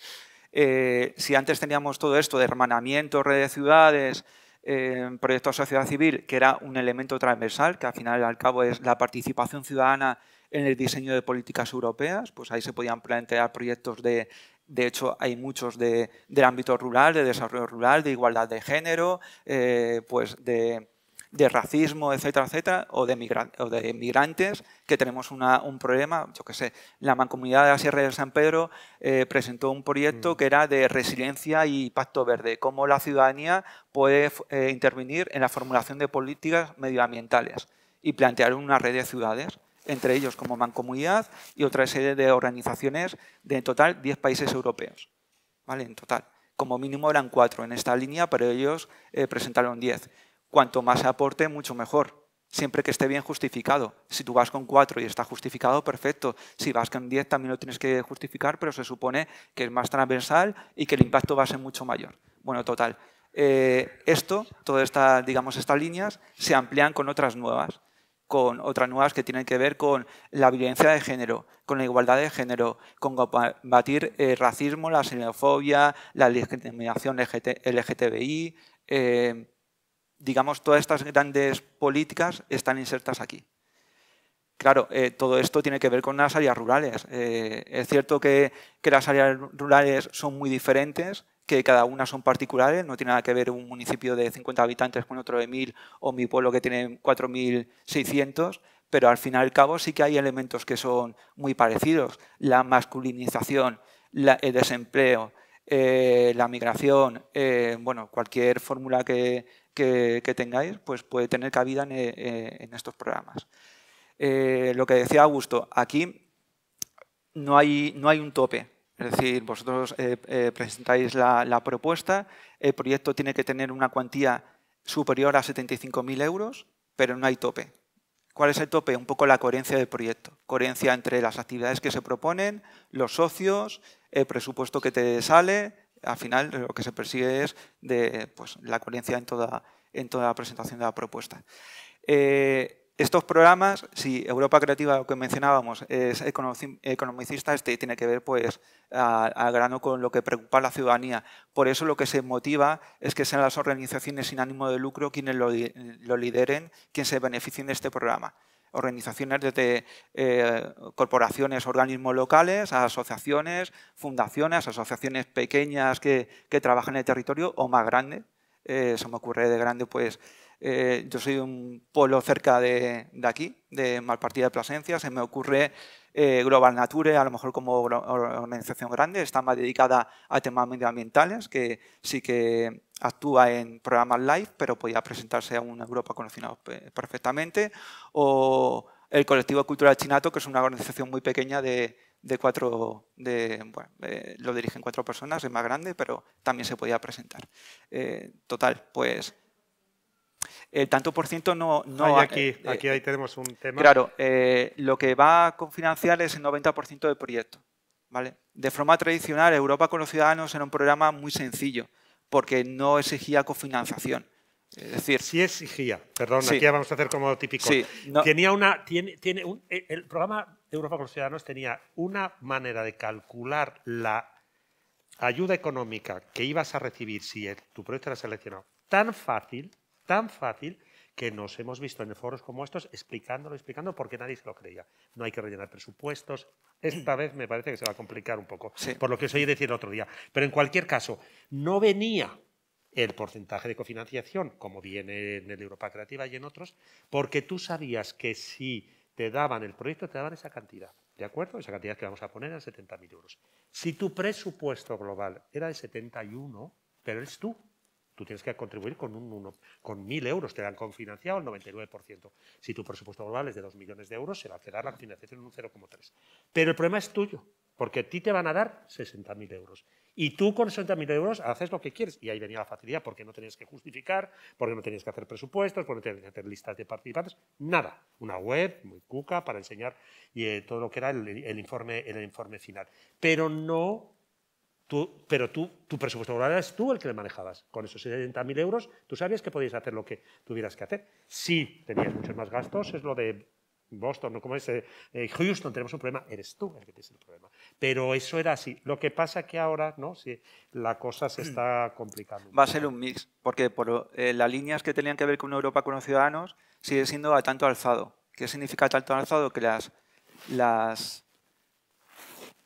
Eh, si antes teníamos todo esto de hermanamiento, red de ciudades, proyecto de sociedad civil, que era un elemento transversal, que al final al cabo es la participación ciudadana en el diseño de políticas europeas, pues ahí se podían plantear proyectos de, de hecho, hay muchos de, del ámbito rural, de desarrollo rural, de igualdad de género, pues de de racismo, etcétera, etcétera, o de, o de migrantes, que tenemos un problema, yo qué sé, la Mancomunidad de la Sierra de San Pedro eh, presentó un proyecto mm. que era de resiliencia y pacto verde, cómo la ciudadanía puede eh, intervenir en la formulación de políticas medioambientales y plantear una red de ciudades, entre ellos como Mancomunidad y otra serie de organizaciones de en total 10 países europeos, ¿vale? En total. Como mínimo eran cuatro en esta línea, pero ellos eh, presentaron 10 cuanto más aporte, mucho mejor. Siempre que esté bien justificado. Si tú vas con cuatro y está justificado, perfecto. Si vas con diez también lo tienes que justificar, pero se supone que es más transversal y que el impacto va a ser mucho mayor. Bueno, total. Eh, esto, todas estas, digamos, estas líneas se amplían con otras nuevas con otras nuevas que tienen que ver con la violencia de género, con la igualdad de género, con combatir el racismo, la xenofobia, la discriminación LGTBI, digamos, todas estas grandes políticas están insertas aquí. Claro, eh, todo esto tiene que ver con las áreas rurales. Eh, es cierto que, las áreas rurales son muy diferentes, que cada una son particulares, no tiene nada que ver un municipio de 50 habitantes con otro de 1.000 o mi pueblo que tiene 4.600, pero al fin y al cabo sí que hay elementos que son muy parecidos. La masculinización, el desempleo, eh, la migración, bueno, cualquier fórmula que, que, tengáis pues puede tener cabida en, eh, estos programas. Eh, lo que decía Augusto, aquí no hay, no hay un tope. Es decir, vosotros eh, eh, presentáis la, propuesta, el proyecto tiene que tener una cuantía superior a 75.000 euros, pero no hay tope. ¿Cuál es el tope? Un poco la coherencia del proyecto. Coherencia entre las actividades que se proponen, los socios, el presupuesto que te sale. Al final lo que se persigue es pues, la coherencia en toda, en toda la presentación de la propuesta. Eh, estos programas, si Europa Creativa, lo que mencionábamos, es economicista, este tiene que ver pues, al grano con lo que preocupa a la ciudadanía. Por eso lo que se motiva es que sean las organizaciones sin ánimo de lucro quienes lo, lideren, quienes se beneficien de este programa. Organizaciones desde eh, corporaciones, organismos locales, asociaciones, fundaciones, asociaciones pequeñas que, trabajan en el territorio o más grandes. Eh, eso me ocurre de grande, pues eh, yo soy de un pueblo cerca de, aquí, de Malpartida de Plasencia. Se me ocurre eh, Global Nature, a lo mejor como organización grande, está más dedicada a temas medioambientales, que sí que actúa en programas live, pero podía presentarse a una Europa conocida perfectamente. O el colectivo cultural chinato, que es una organización muy pequeña de, cuatro, de, bueno, lo dirigen cuatro personas, es más grande, pero también se podía presentar. Eh, total, pues el tanto por ciento no... no aquí, eh, aquí ahí tenemos un tema. Claro, eh, lo que va a cofinanciar es el 90% del proyecto. ¿vale? De forma tradicional, Europa con los Ciudadanos era un programa muy sencillo, porque no exigía cofinanciación. Es decir, sí exigía, perdón, aquí vamos a hacer como típico. Tenía una, tiene, tiene eh, el programa Europa con los Ciudadanos tenía una manera de calcular la ayuda económica que ibas a recibir si tu proyecto era seleccionado tan fácil tan fácil que nos hemos visto en foros como estos explicándolo, explicando porque nadie se lo creía. No hay que rellenar presupuestos. Esta vez me parece que se va a complicar un poco, por lo que os oí decir el otro día. Pero en cualquier caso, no venía el porcentaje de cofinanciación, como viene en el Europa Creativa y en otros, porque tú sabías que si te daban el proyecto, te daban esa cantidad. ¿De acuerdo? Esa cantidad que vamos a poner en 70.000 euros. Si tu presupuesto global era de 71, pero eres tú tú tienes que contribuir con un uno, con 1.000 euros, te dan confinanciado el 99%. Si tu presupuesto global es de 2 millones de euros, se va a quedar la financiación en un 0,3. Pero el problema es tuyo, porque a ti te van a dar 60.000 euros. Y tú con 60.000 euros haces lo que quieres. Y ahí venía la facilidad, porque no tenías que justificar, porque no tenías que hacer presupuestos, porque no tenías que hacer listas de participantes, nada. Una web muy cuca para enseñar y, eh, todo lo que era el, informe, el informe final. Pero no pero tú, tu presupuesto global eras tú el que le manejabas. Con esos 70.000 euros, tú sabías que podías hacer lo que tuvieras que hacer. Si tenías muchos más gastos, es lo de Boston, ¿no? como es eh, eh, Houston, tenemos un problema, eres tú el que tienes el problema. Pero eso era así. Lo que pasa que ahora, ¿no? Si la cosa se está complicando. Va a ser un mix, porque por eh, las líneas que tenían que ver con Europa con los ciudadanos sigue siendo a tanto alzado. ¿Qué significa tanto alzado? Que las, las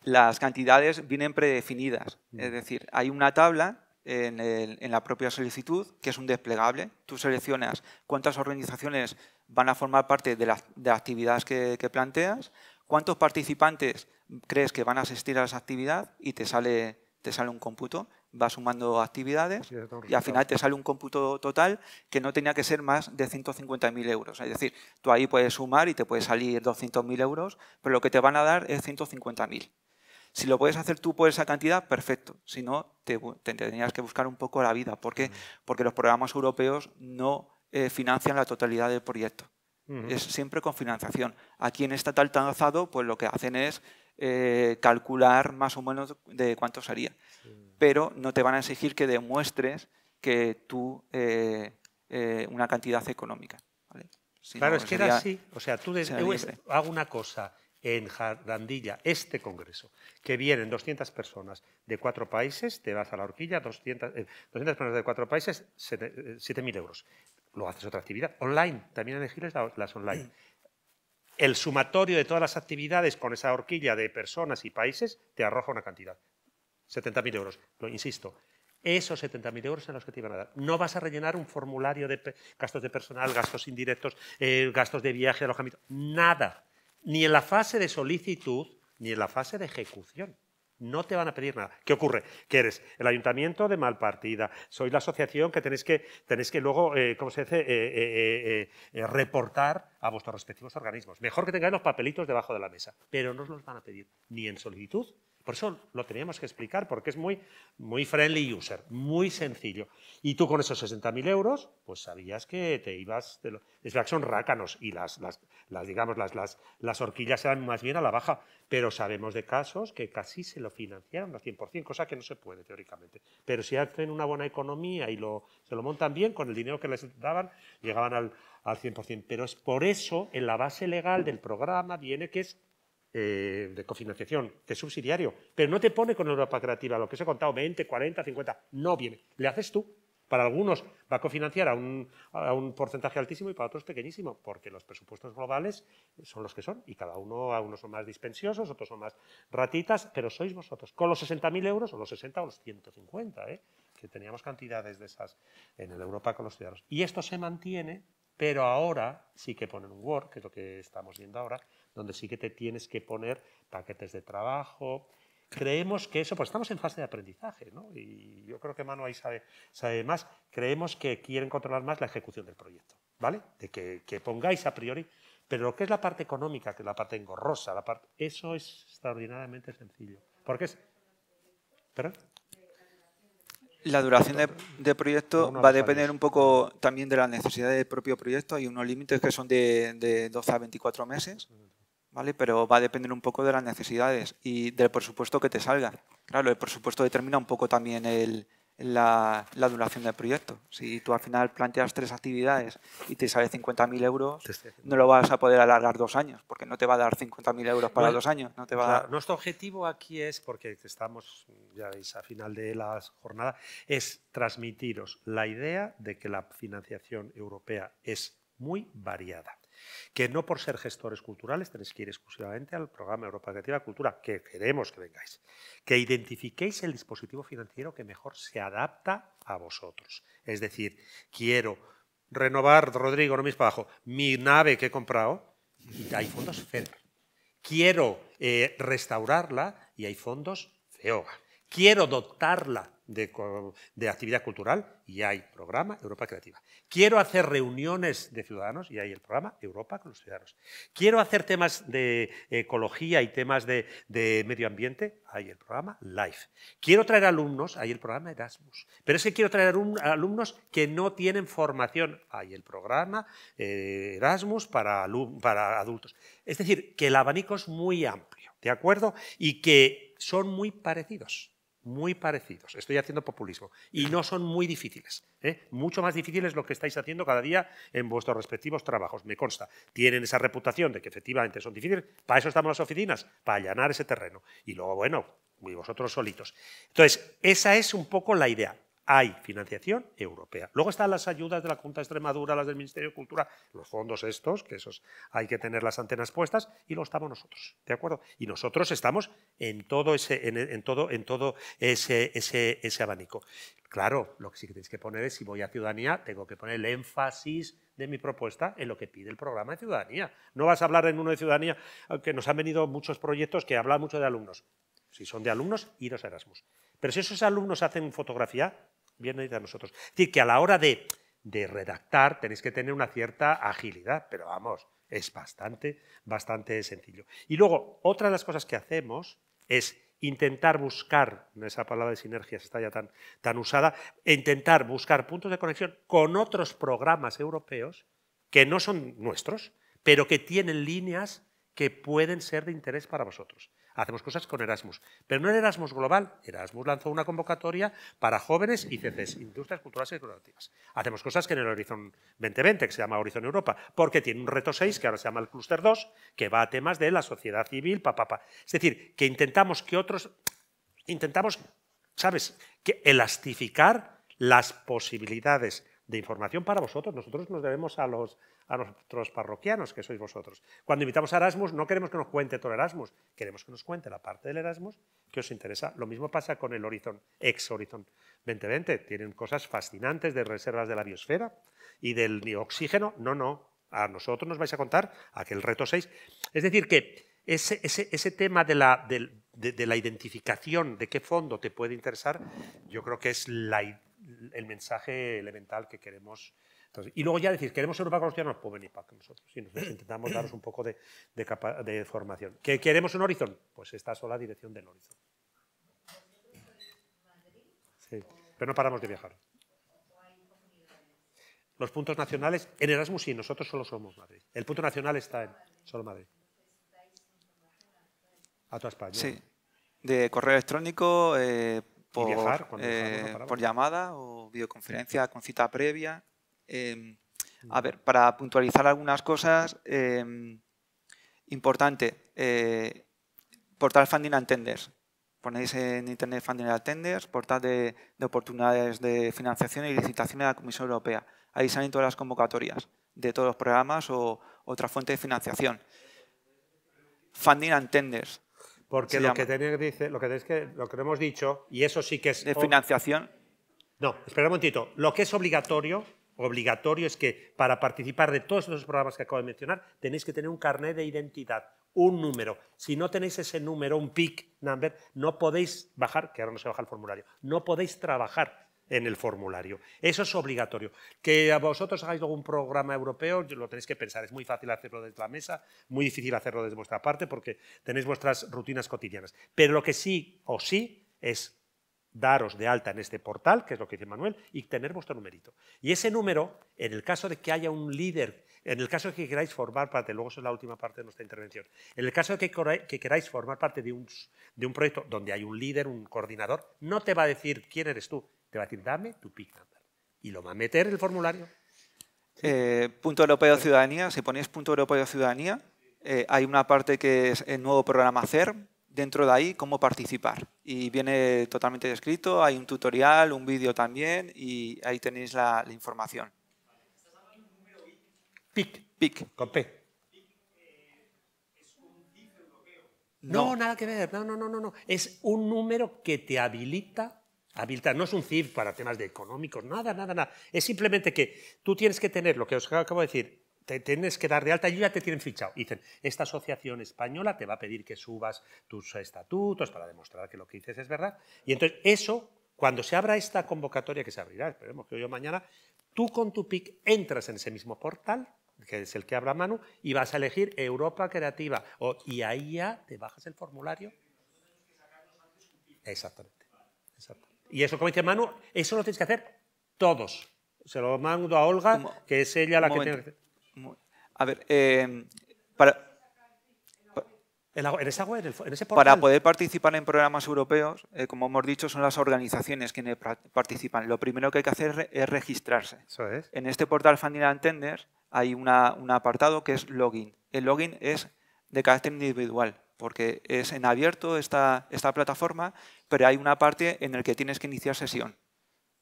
las cantidades vienen predefinidas. Mm. Es decir, hay una tabla en, la propia solicitud que es un desplegable. Tú seleccionas cuántas organizaciones van a formar parte de las, actividades que, planteas, cuántos participantes crees que van a asistir a esa actividad y te sale, te sale un cómputo. Vas sumando actividades y al final te sale un cómputo total que no tenía que ser más de 150.000 euros. Es decir, tú ahí puedes sumar y te puede salir 200.000 euros, pero lo que te van a dar es 150.000. Si lo puedes hacer tú por esa cantidad, perfecto. Si no, te, tendrías que buscar un poco la vida. ¿Por qué? Porque los programas europeos no eh, financian la totalidad del proyecto. Es siempre con financiación. Aquí en este tal alzado, pues lo que hacen es eh, calcular más o menos de cuánto sería. Pero no te van a exigir que demuestres que tú eh, una cantidad económica. claro, es que era así. O sea, tú hago una cosa en Jarandilla este congreso, que vienen 200 personas de cuatro países, te vas a la horquilla, 200, 200 eh, personas de cuatro países, 7.000 eh, euros. Luego haces otra actividad. Online, también elegibles las online. El sumatorio de todas las actividades con esa horquilla de personas y países te arroja una cantidad. 70.000 euros. Lo insisto, esos 70.000 euros son los que te iban a dar. No vas a rellenar un formulario de gastos de personal, gastos indirectos, eh, gastos de viaje, de alojamiento. Nada ni en la fase de solicitud ni en la fase de ejecución. No te van a pedir nada. ¿Qué ocurre? Que eres el ayuntamiento de Malpartida, sois la asociación que tenéis que, tenéis que luego, eh, ¿cómo se dice?, eh, eh, reportar a vuestros respectivos organismos. Mejor que tengáis los papelitos debajo de la mesa, pero no os los van a pedir ni en solicitud por eso lo teníamos que explicar, porque es muy, muy friendly user, muy sencillo. Y tú con esos 60.000 euros, pues sabías que te ibas... Es que son rácanos y las, las, digamos, las, las, las, horquillas eran más bien a la baja, pero sabemos de casos que casi se lo financiaron al 100%, cosa que no se puede teóricamente. Pero si hacen una buena economía y lo, se lo montan bien, con el dinero que les daban, llegaban al, al 100%. Pero es por eso, en la base legal del programa, viene que es eh, de cofinanciación, que es subsidiario, pero no te pone con Europa Creativa lo que os he contado, 20, 40, 50, no viene, le haces tú. Para algunos va a cofinanciar a un, porcentaje altísimo y para otros pequeñísimo, porque los presupuestos globales son los que son y cada uno, a unos son más dispensiosos, otros son más ratitas, pero sois vosotros, con los 60.000 euros o los 60 o los 150, ¿eh? que teníamos cantidades de esas en Europa con los ciudadanos. Y esto se mantiene, pero ahora sí que ponen un Word, que es lo que estamos viendo ahora, donde sí que te tienes que poner paquetes de trabajo. Creemos que eso, pues estamos en fase de aprendizaje, ¿no? Y yo creo que Manu ahí sabe, sabe más. Creemos que quieren controlar más la ejecución del proyecto, ¿vale? De que, que pongáis a priori pero lo que es la parte económica, que es la parte engorrosa, la parte, eso es extraordinariamente sencillo. Porque es... ¿Perdón? La duración de, de proyecto va a depender un poco también de la necesidad del propio proyecto. Hay unos límites que son de, de 12 a 24 meses. ¿Vale? Pero va a depender un poco de las necesidades y del presupuesto que te salga. Claro, el presupuesto determina un poco también el, la, duración del proyecto. Si tú al final planteas tres actividades y te sale 50.000 euros, no lo vas a poder alargar dos años, porque no te va a dar 50.000 euros para dos años. No te va Nuestro objetivo aquí es, porque estamos, ya veis, a final de la jornada, es transmitiros la idea de que la financiación europea es muy variada que no por ser gestores culturales tenéis que ir exclusivamente al programa Europa Creativa Cultura, que queremos que vengáis, que identifiquéis el dispositivo financiero que mejor se adapta a vosotros. Es decir, quiero renovar, Rodrigo, no me para abajo, mi nave que he comprado y hay fondos FEDER. Quiero eh, restaurarla y hay fondos FEOGA. Quiero dotarla de, actividad cultural y hay programa Europa Creativa. Quiero hacer reuniones de ciudadanos y hay el programa Europa con los ciudadanos. Quiero hacer temas de ecología y temas de, medio ambiente, hay el programa LIFE. Quiero traer alumnos, hay el programa Erasmus. Pero es que quiero traer alumnos que no tienen formación, hay el programa eh, Erasmus para, para adultos. Es decir, que el abanico es muy amplio, ¿de acuerdo? Y que son muy parecidos muy parecidos. Estoy haciendo populismo. Y no son muy difíciles. ¿eh? Mucho más difíciles lo que estáis haciendo cada día en vuestros respectivos trabajos. Me consta. Tienen esa reputación de que efectivamente son difíciles. Para eso estamos las oficinas, para allanar ese terreno. Y luego, bueno, vosotros solitos. Entonces, esa es un poco la idea hay financiación europea. Luego están las ayudas de la Junta de Extremadura, las del Ministerio de Cultura, los fondos estos, que esos hay que tener las antenas puestas, y luego estamos nosotros, ¿de acuerdo? Y nosotros estamos en todo ese, en, todo, en todo ese, ese, ese, abanico. Claro, lo que sí que tenéis que poner es, si voy a ciudadanía, tengo que poner el énfasis de mi propuesta en lo que pide el programa de ciudadanía. No vas a hablar en uno de ciudadanía, aunque nos han venido muchos proyectos que hablan mucho de alumnos. Si son de alumnos, iros a Erasmus. Pero si esos alumnos hacen fotografía, viene de nosotros. Es decir, que a la hora de, redactar tenéis que tener una cierta agilidad, pero vamos, es bastante, bastante sencillo. Y luego, otra de las cosas que hacemos es intentar buscar, esa palabra de sinergias está ya tan, tan usada, intentar buscar puntos de conexión con otros programas europeos que no son nuestros, pero que tienen líneas que pueden ser de interés para vosotros. Hacemos cosas con Erasmus, pero no en Erasmus global. Erasmus lanzó una convocatoria para jóvenes y CCs, Industrias Culturales y Creativas. Hacemos cosas que en el Horizon 2020, que se llama Horizon Europa, porque tiene un reto 6, que ahora se llama el Cluster 2, que va a temas de la sociedad civil, papá. Pa, Es decir, que intentamos que otros, intentamos, ¿sabes?, que elastificar las posibilidades de información para vosotros. Nosotros nos debemos a los, a nuestros parroquianos, que sois vosotros. Cuando invitamos a Erasmus, no queremos que nos cuente todo Erasmus, queremos que nos cuente la parte del Erasmus que os interesa. Lo mismo pasa con el Horizon, ex Horizon 2020. Tienen cosas fascinantes de reservas de la biosfera y del oxígeno. No, no. A nosotros nos vais a contar aquel reto 6. Es decir, que ese, ese, ese tema de la, del, de, la identificación de qué fondo te puede interesar, yo creo que es el mensaje elemental que queremos. y luego ya decir, ¿queremos Europa con los ciudadanos? Pues venir para nosotros. Sí, intentamos daros un poco de, de, formación. ¿Que queremos un horizonte? Pues esta es la dirección del horizonte. Sí, pero no paramos de viajar. Los puntos nacionales, en Erasmus sí, nosotros solo somos Madrid. El punto nacional está en solo Madrid. A toda España. Sí, de correo electrónico, eh, por, eh, por, llamada o videoconferencia con cita previa. Em, a ver, para puntualizar algunas cosas, em, importante, eh, portal Funding Attenders. Ponéis en Internet Funding Attenders, portal de, de oportunidades de financiación y licitación de la Comisión Europea ahí salen todas las convocatorias de todos los programas o otra fuente de financiación. Funding and tenders. Porque lo que, tenéis, dice, lo, que tenéis que, lo que hemos dicho, y eso sí que es... De financiación. No, espera un momentito. Lo que es obligatorio, obligatorio es que para participar de todos esos programas que acabo de mencionar, tenéis que tener un carnet de identidad, un número. Si no tenéis ese número, un PIC number, no podéis bajar, que ahora no se baja el formulario, no podéis trabajar en el formulario. Eso es obligatorio. Que vosotros hagáis algún programa europeo, lo tenéis que pensar. Es muy fácil hacerlo desde la mesa, muy difícil hacerlo desde vuestra parte porque tenéis vuestras rutinas cotidianas. Pero lo que sí o sí es daros de alta en este portal, que es lo que dice Manuel, y tener vuestro numerito. Y ese número, en el caso de que haya un líder, en el caso de que queráis formar parte, luego es la última parte de nuestra intervención, en el caso de que, queráis formar parte de un, de un proyecto donde hay un líder, un coordinador, no te va a decir quién eres tú, te va a decir, dame tu PIC number. Y lo va a meter en el formulario. Eh, punto europeo de ciudadanía, si ponéis punto europeo de ciudadanía, eh, hay una parte que es el nuevo programa CER, dentro de ahí cómo participar. Y viene totalmente descrito, hay un tutorial, un vídeo también y ahí tenéis la, información. PIC. PIC. Con P. No, nada que ver. No, no, no, no. Es un número que te habilita habilitar. No es un CIF para temas de económicos, nada, nada, nada. Es simplemente que tú tienes que tener, lo que os acabo de decir, te tienes que dar de alta y ya te tienen fichado. dicen, esta asociación española te va a pedir que subas tus estatutos para demostrar que lo que dices es verdad. Y entonces eso, cuando se abra esta convocatoria, que se abrirá, esperemos que hoy o mañana, tú con tu PIC entras en ese mismo portal, que es el que habla Manu, y vas a elegir Europa Creativa. y ahí ya te bajas el formulario. Exactamente. Exactamente. Y eso, como dice Manu, eso lo tenéis que hacer todos. Se lo mando a Olga, que es ella la que tiene que A ver, eh, para, en, esa web, en ese portal. Para poder participar en programas europeos, eh, como hemos dicho, son las organizaciones quienes participan. Lo primero que hay que hacer es registrarse. Eso es. En este portal Funding Tenders hay un apartado que es login. El login es de carácter individual porque es en abierto esta, esta plataforma, pero hay una parte en la que tienes que iniciar sesión.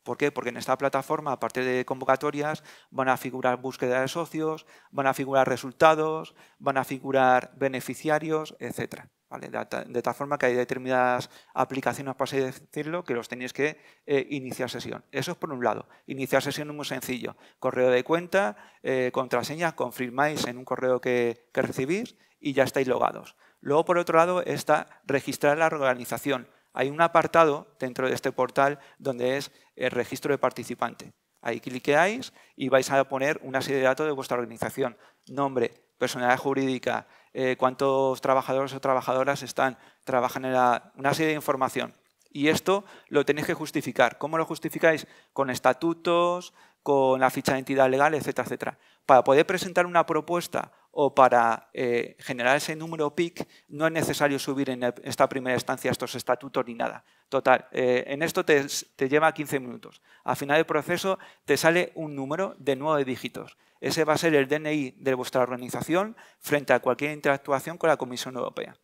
¿Por qué? Porque en esta plataforma, aparte de convocatorias, van a figurar búsqueda de socios, van a figurar resultados, van a figurar beneficiarios, etc. De, tal forma que hay determinadas aplicaciones, por así decirlo, que los tenéis que eh, iniciar sesión. Eso es por un lado. Iniciar sesión es muy sencillo. Correo de cuenta, eh, contraseña, confirmáis en un correo que recibís y ya estáis logados. Luego, por otro lado, está registrar la organización. Hay un apartado dentro de este portal donde es el registro de participante. Ahí cliqueáis y vais a poner una serie de datos de vuestra organización. Nombre, personalidad jurídica, eh, cuántos trabajadores o trabajadoras están, trabajan en una serie de información. Y esto lo tenéis que justificar. ¿Cómo lo justificáis? Con estatutos, con la ficha de entidad legal, etcétera, etcétera. Para poder presentar una propuesta o para eh, generar ese número PIC no es necesario subir en esta primera instancia estos estatutos ni nada. Total, eh, en esto te, lleva 15 minutos. Al final del proceso te sale un número de nueve dígitos. Ese va a ser el DNI de vuestra organización frente a cualquier interactuación con la Comisión Europea.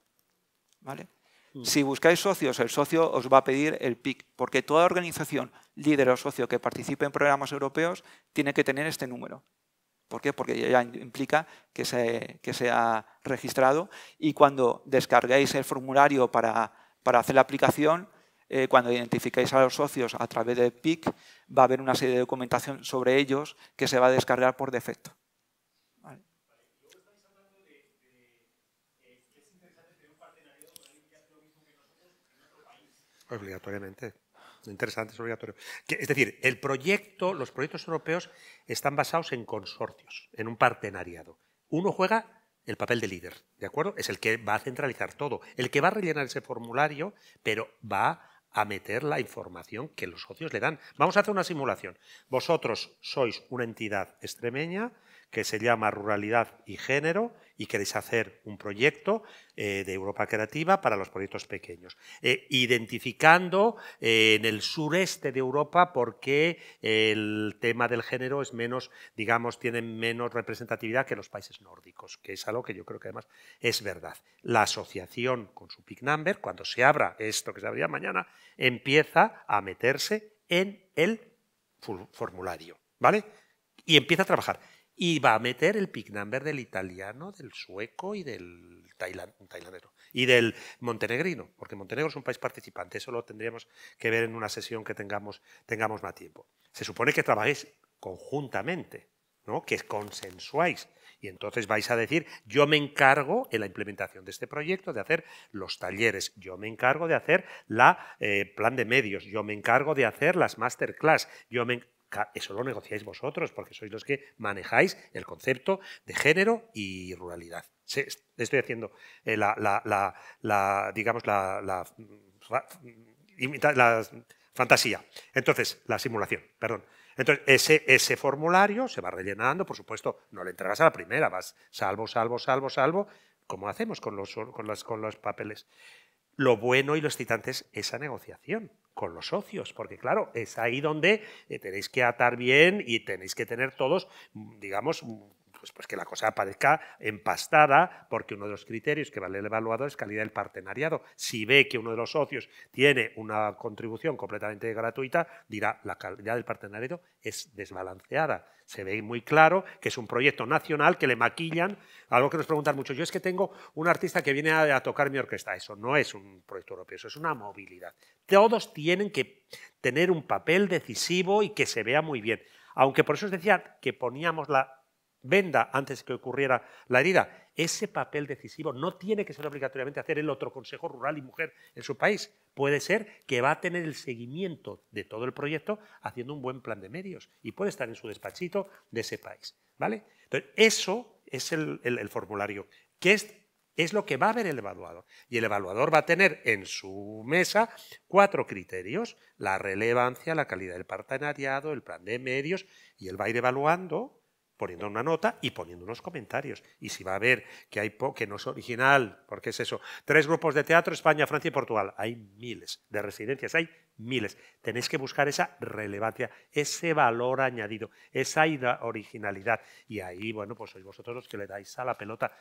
¿Vale? Mm. Si buscáis socios, el socio os va a pedir el PIC, porque toda organización, líder o socio que participe en programas europeos tiene que tener este número. ¿Por qué? Porque ya implica que se, que ha registrado y cuando descarguéis el formulario para, hacer la aplicación, eh, cuando identificáis a los socios a través de PIC, va a haber una serie de documentación sobre ellos que se va a descargar por defecto. Obligatoriamente. Interesante, es obligatorio. es decir, el proyecto, los proyectos europeos están basados en consorcios, en un partenariado. Uno juega el papel de líder, ¿de acuerdo? Es el que va a centralizar todo, el que va a rellenar ese formulario, pero va a meter la información que los socios le dan. Vamos a hacer una simulación. Vosotros sois una entidad extremeña que se llama Ruralidad y Género y queréis hacer un proyecto eh, de Europa Creativa para los proyectos pequeños, eh, identificando eh, en el sureste de Europa por qué el tema del género es menos, digamos, tiene menos representatividad que los países nórdicos, que es algo que yo creo que además es verdad. La asociación con su PIC number, cuando se abra esto que se abrirá mañana, empieza a meterse en el formulario, ¿vale? Y empieza a trabajar y va a meter el pick del italiano, del sueco y del tailandero y del montenegrino, porque Montenegro es un país participante, eso lo tendríamos que ver en una sesión que tengamos, tengamos más tiempo. Se supone que trabajéis conjuntamente, ¿no? que consensuáis. Y entonces vais a decir, yo me encargo en la implementación de este proyecto de hacer los talleres, yo me encargo de hacer la eh, plan de medios, yo me encargo de hacer las masterclass, yo me eso lo negociáis vosotros, porque sois los que manejáis el concepto de género y ruralidad. Estoy haciendo eh, la, digamos, la, fantasía. Entonces, la simulación, perdón. Entonces, ese, ese, formulario se va rellenando, por supuesto, no le entregas a la primera, vas salvo, salvo, salvo, salvo, como hacemos con los, con, con los papeles. Lo bueno y lo excitante es esa negociación con los socios, porque claro, es ahí donde eh, tenéis que atar bien y tenéis que tener todos, mm, digamos, pues, pues, que la cosa parezca empastada, porque uno de los criterios que vale el evaluador es calidad del partenariado. Si ve que uno de los socios tiene una contribución completamente gratuita, dirá la calidad del partenariado es desbalanceada. Se ve muy claro que es un proyecto nacional que le maquillan, algo que nos preguntan mucho. Yo es que tengo un artista que viene a, a tocar mi orquesta. Eso no es un proyecto europeo, eso es una movilidad. Todos tienen que tener un papel decisivo y que se vea muy bien. Aunque por eso os decía que poníamos la venda antes que ocurriera la herida. Ese papel decisivo no tiene que ser obligatoriamente hacer el otro Consejo Rural y Mujer en su país. Puede ser que va a tener el seguimiento de todo el proyecto haciendo un buen plan de medios y puede estar en su despachito de ese país. ¿vale? Entonces, eso es el, formulario, que es, es lo que va a ver el evaluador. Y el evaluador va a tener en su mesa cuatro criterios, la relevancia, la calidad del partenariado, el plan de medios, y él va a ir evaluando poniendo una nota y poniendo unos comentarios. Y si va a ver que, hay que no es original, porque es eso, tres grupos de teatro, España, Francia y Portugal, hay miles de residencias, hay miles. Tenéis que buscar esa relevancia, ese valor añadido, esa originalidad. Y ahí, bueno, pues sois vosotros los que le dais a la pelota.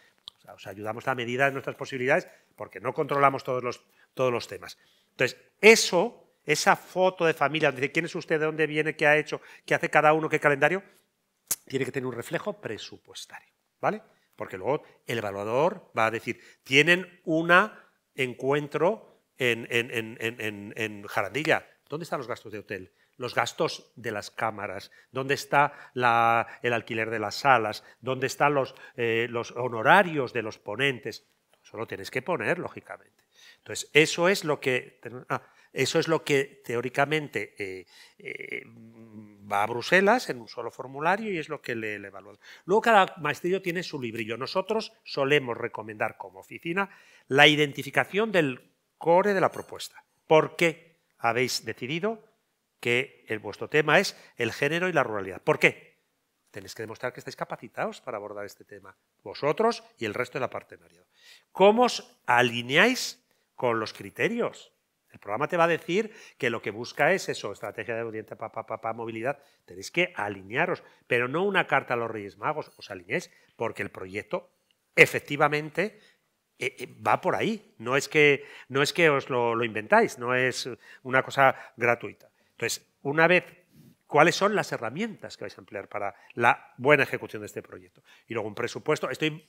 os ayudamos a medida de nuestras posibilidades, porque no controlamos todos los, todos los temas. Entonces, eso, esa foto de familia, dice quién es usted, de dónde viene, qué ha hecho, qué hace cada uno, qué calendario, tiene que tener un reflejo presupuestario, ¿vale? Porque luego el evaluador va a decir, tienen un encuentro en, en, Jarandilla. ¿Dónde están los gastos de hotel? Los gastos de las cámaras, dónde está el alquiler de las salas, dónde están los, eh, los honorarios de los ponentes. Eso lo tienes que poner, lógicamente. Entonces, eso es lo que... Ah, eso es lo que teóricamente eh, eh, va a Bruselas en un solo formulario y es lo que le, le. Luego cada maestrillo tiene su librillo. Nosotros solemos recomendar como oficina la identificación del core de la propuesta. ¿Por qué habéis decidido que el, vuestro tema es el género y la ruralidad? ¿Por qué? Tenéis que demostrar que estáis capacitados para abordar este tema, vosotros y el resto de la partenariado. ¿Cómo os alineáis con los criterios? El programa te va a decir que lo que busca es eso, estrategia de audiencia, papá, papá, movilidad. Tenéis que alinearos, pero no una carta a los Reyes Magos, os alineéis porque el proyecto efectivamente eh, eh, va por ahí. No es que, no es que os lo, lo inventáis, no es una cosa gratuita. Entonces, una vez cuáles son las herramientas que vais a emplear para la buena ejecución de este proyecto. Y luego un presupuesto. Estoy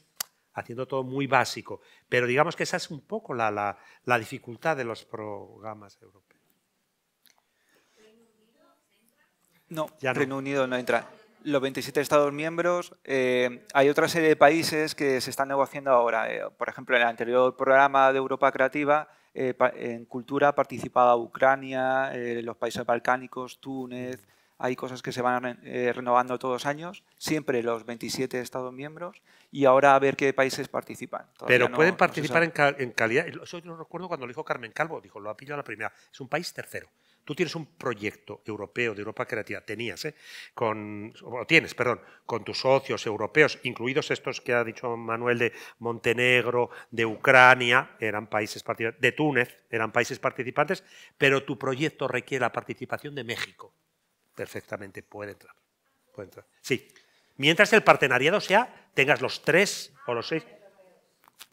haciendo todo muy básico. Pero digamos que esa es un poco la, dificultad de los programas europeos. No, ya Reino Unido no entra. Los 27 Estados miembros, eh, hay otra serie de países que se están negociando ahora. Eh, por ejemplo, en el anterior programa de Europa Creativa eh, en cultura participaba Ucrania, los países balcánicos, Túnez, hay cosas que se van eh, renovando todos los años, siempre los 27 Estados miembros, y ahora a ver qué países participan. Pero pueden participar en, calidad. Eso yo lo recuerdo cuando lo dijo Carmen Calvo, dijo, lo ha pillado la primera. Es un país tercero. Tú tienes un proyecto europeo de Europa Creativa, tenías, ¿eh? con, o tienes, perdón, con tus socios europeos, incluidos estos que ha dicho Manuel de Montenegro, de Ucrania, eran países participantes, de Túnez, eran países participantes, pero tu proyecto requiere la participación de México perfectamente puede entrar. Puede entrar. Sí. Mientras el partenariado sea, tengas los tres o los seis.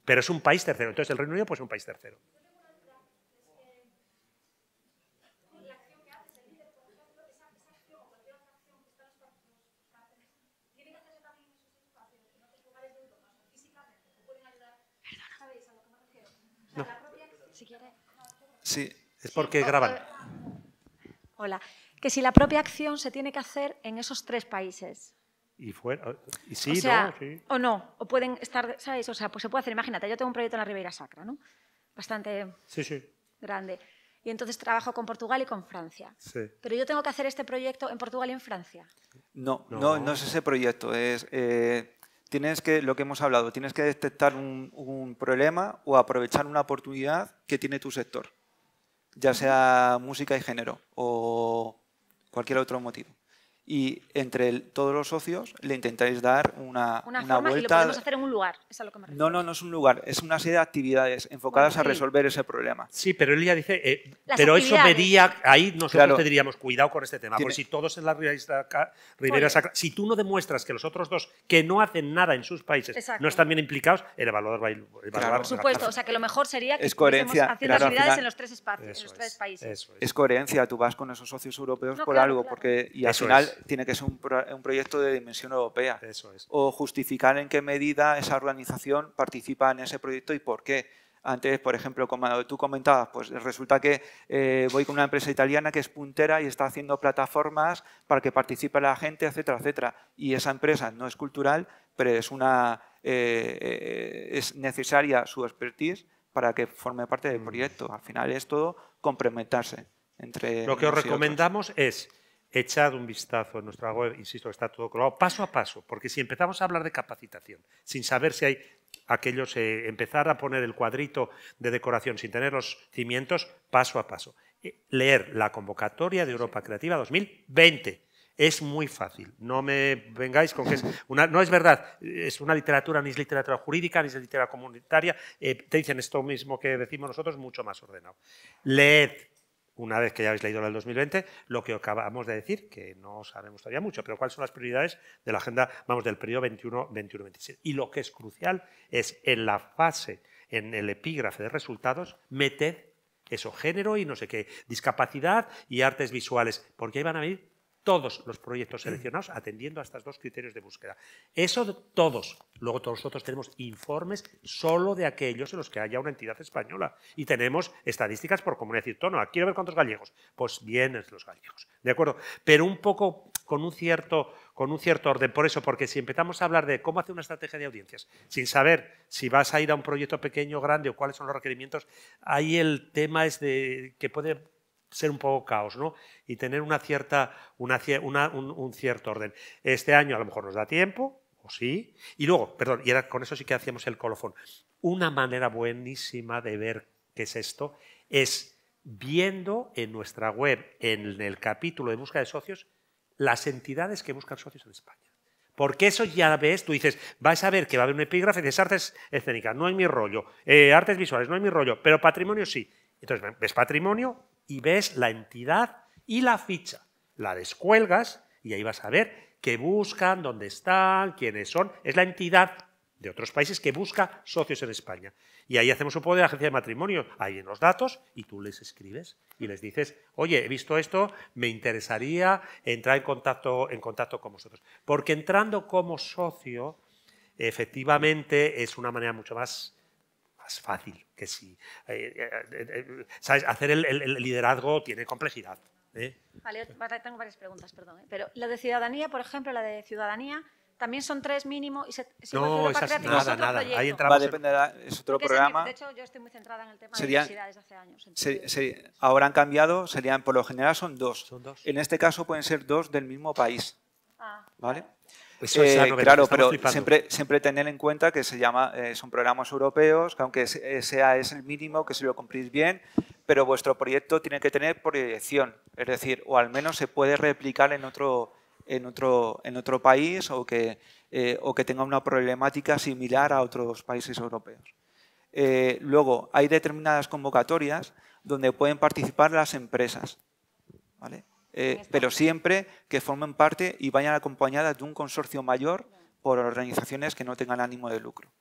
Pero es un país tercero. Entonces el Reino Unido pues es un país tercero. No. Sí, es porque graban. Hola que si la propia acción se tiene que hacer en esos tres países. Y fuera, y sí, o no, sí. O no, o pueden estar, ¿sabes? O sea, pues se puede hacer, imagínate, yo tengo un proyecto en la Ribeira Sacra, ¿no? Bastante sí, sí. grande. Y entonces trabajo con Portugal y con Francia. Sí. Pero yo tengo que hacer este proyecto en Portugal y en Francia. No, no, no, es ese proyecto. Es, eh, tienes que, lo que hemos hablado, tienes que detectar un, un problema o aprovechar una oportunidad que tiene tu sector, ya sea música y género o cualquier otro motivo. Y entre todos los socios le intentáis dar una, una, una vuelta. Y lo podemos hacer en un lugar, es a lo que me No, no, no es un lugar, es una serie de actividades enfocadas a resolver ese problema. Sí, pero él ya dice, eh, pero eso vería, ahí nosotros te diríamos, cuidado con este tema, porque si todos en la Ribera Sacra, si tú no demuestras que los otros dos que no hacen nada en sus países no están bien implicados, el evaluador va a evaluar. Por supuesto, o sea que lo mejor sería que es coherencia, haciendo actividades en los tres espacios, en los tres países. Es. coherencia, tú vas con esos socios europeos por algo, porque y al final tiene que ser un, proyecto de dimensión europea. Eso es. O justificar en qué medida esa organización participa en ese proyecto y por qué. Antes, por ejemplo, como tú comentabas, pues resulta que eh, voy con una empresa italiana que es puntera y está haciendo plataformas para que participe la gente, etcétera, etcétera. Y esa empresa no es cultural, pero es, una, eh, eh, es necesaria su expertise para que forme parte del mm. proyecto. Al final es todo complementarse entre Lo que os recomendamos es echad un vistazo en nuestra web, insisto, está todo colgado, paso a paso, porque si empezamos a hablar de capacitación, sin saber si hay aquellos, eh, empezar a poner el cuadrito de decoración sin tener los cimientos, paso a paso. Eh, leer la convocatoria de Europa Creativa 2020. Es muy fácil. No me vengáis con que es una. No es verdad. Es una literatura, ni es literatura jurídica, ni es literatura comunitaria. Eh, te dicen esto mismo que decimos nosotros, mucho más ordenado. Leed, una vez que ya habéis leído la del 2020, lo que acabamos de decir, que no sabemos todavía mucho, pero cuáles son las prioridades de la agenda, vamos, del periodo 21-21-27. Y lo que es crucial es en la fase, en el epígrafe de resultados, meted eso, género y no sé qué, discapacidad y artes visuales, porque ahí van a venir todos los proyectos seleccionados atendiendo a estos dos criterios de búsqueda. Eso todos. Luego todos nosotros tenemos informes solo de aquellos en los que haya una entidad española y tenemos estadísticas por comunidad tono. Quiero ver cuántos gallegos. Pues vienen los gallegos. ¿De acuerdo? Pero un poco con un cierto con un cierto orden. Por eso, porque si empezamos a hablar de cómo hacer una estrategia de audiencias, sin saber si vas a ir a un proyecto pequeño grande o cuáles son los requerimientos, ahí el tema es de que puede ser un poco caos, ¿no? Y tener una cierta, una, un, cierto orden. Este año a lo mejor nos da tiempo, o sí. Y luego, perdón, y con eso sí que hacíamos el colofón. Una manera buenísima de ver qué es esto es viendo en nuestra web, en el capítulo de búsqueda de socios, las entidades que buscan socios en España. Porque eso ya ves, tú dices, vas a ver que va a haber un epígrafe, de artes escénicas, no hay mi rollo, eh, artes visuales, no hay mi rollo, pero patrimonio sí. Entonces ves patrimonio y ves la entidad y la ficha. La descuelgas y ahí vas a ver qué buscan, dónde están, quiénes son. Es la entidad de otros países que busca socios en España. Y ahí hacemos un poco de agencia de matrimonio, ahí en los datos, y tú les escribes y les dices, oye, he visto esto, me interesaría entrar en contacto, en contacto con vosotros. Porque entrando como socio, efectivamente es una manera mucho más fácil que si. Eh, eh, eh, ¿Sabes? Hacer el, liderazgo tiene complejidad. Vale, tengo varias preguntas, perdón. Pero la de ciudadanía, por ejemplo, la de ciudadanía, también son tres mínimo y se, se No, esas- nada, es otro nada. proyecto. Ahí entra- Va a depender, de- es otro Porque programa. de hecho, yo estoy muy centrada en el tema Sería- de diversidad desde hace años. Se- entonces- se- ahora han cambiado, serían por lo general son dos. Son dos. En este caso pueden ser dos del mismo país, Ah, ¿vale? Eso es Eh, claro, pero siempre, siempre tener en cuenta que se llama, eh, son programas europeos, que aunque se- sea es el mínimo, que si lo cumplís bien, pero vuestro proyecto tiene que tener proyección, es decir, o al menos se puede replicar en otro, en otro, en otro país o que, eh, o que tenga una problemática similar a otros países europeos. Luego, hay determinadas convocatorias donde pueden participar las empresas, ¿vale? Eh, pero siempre que formen parte y vayan acompañadas de un consorcio mayor por organizaciones que no tengan ánimo de lucro.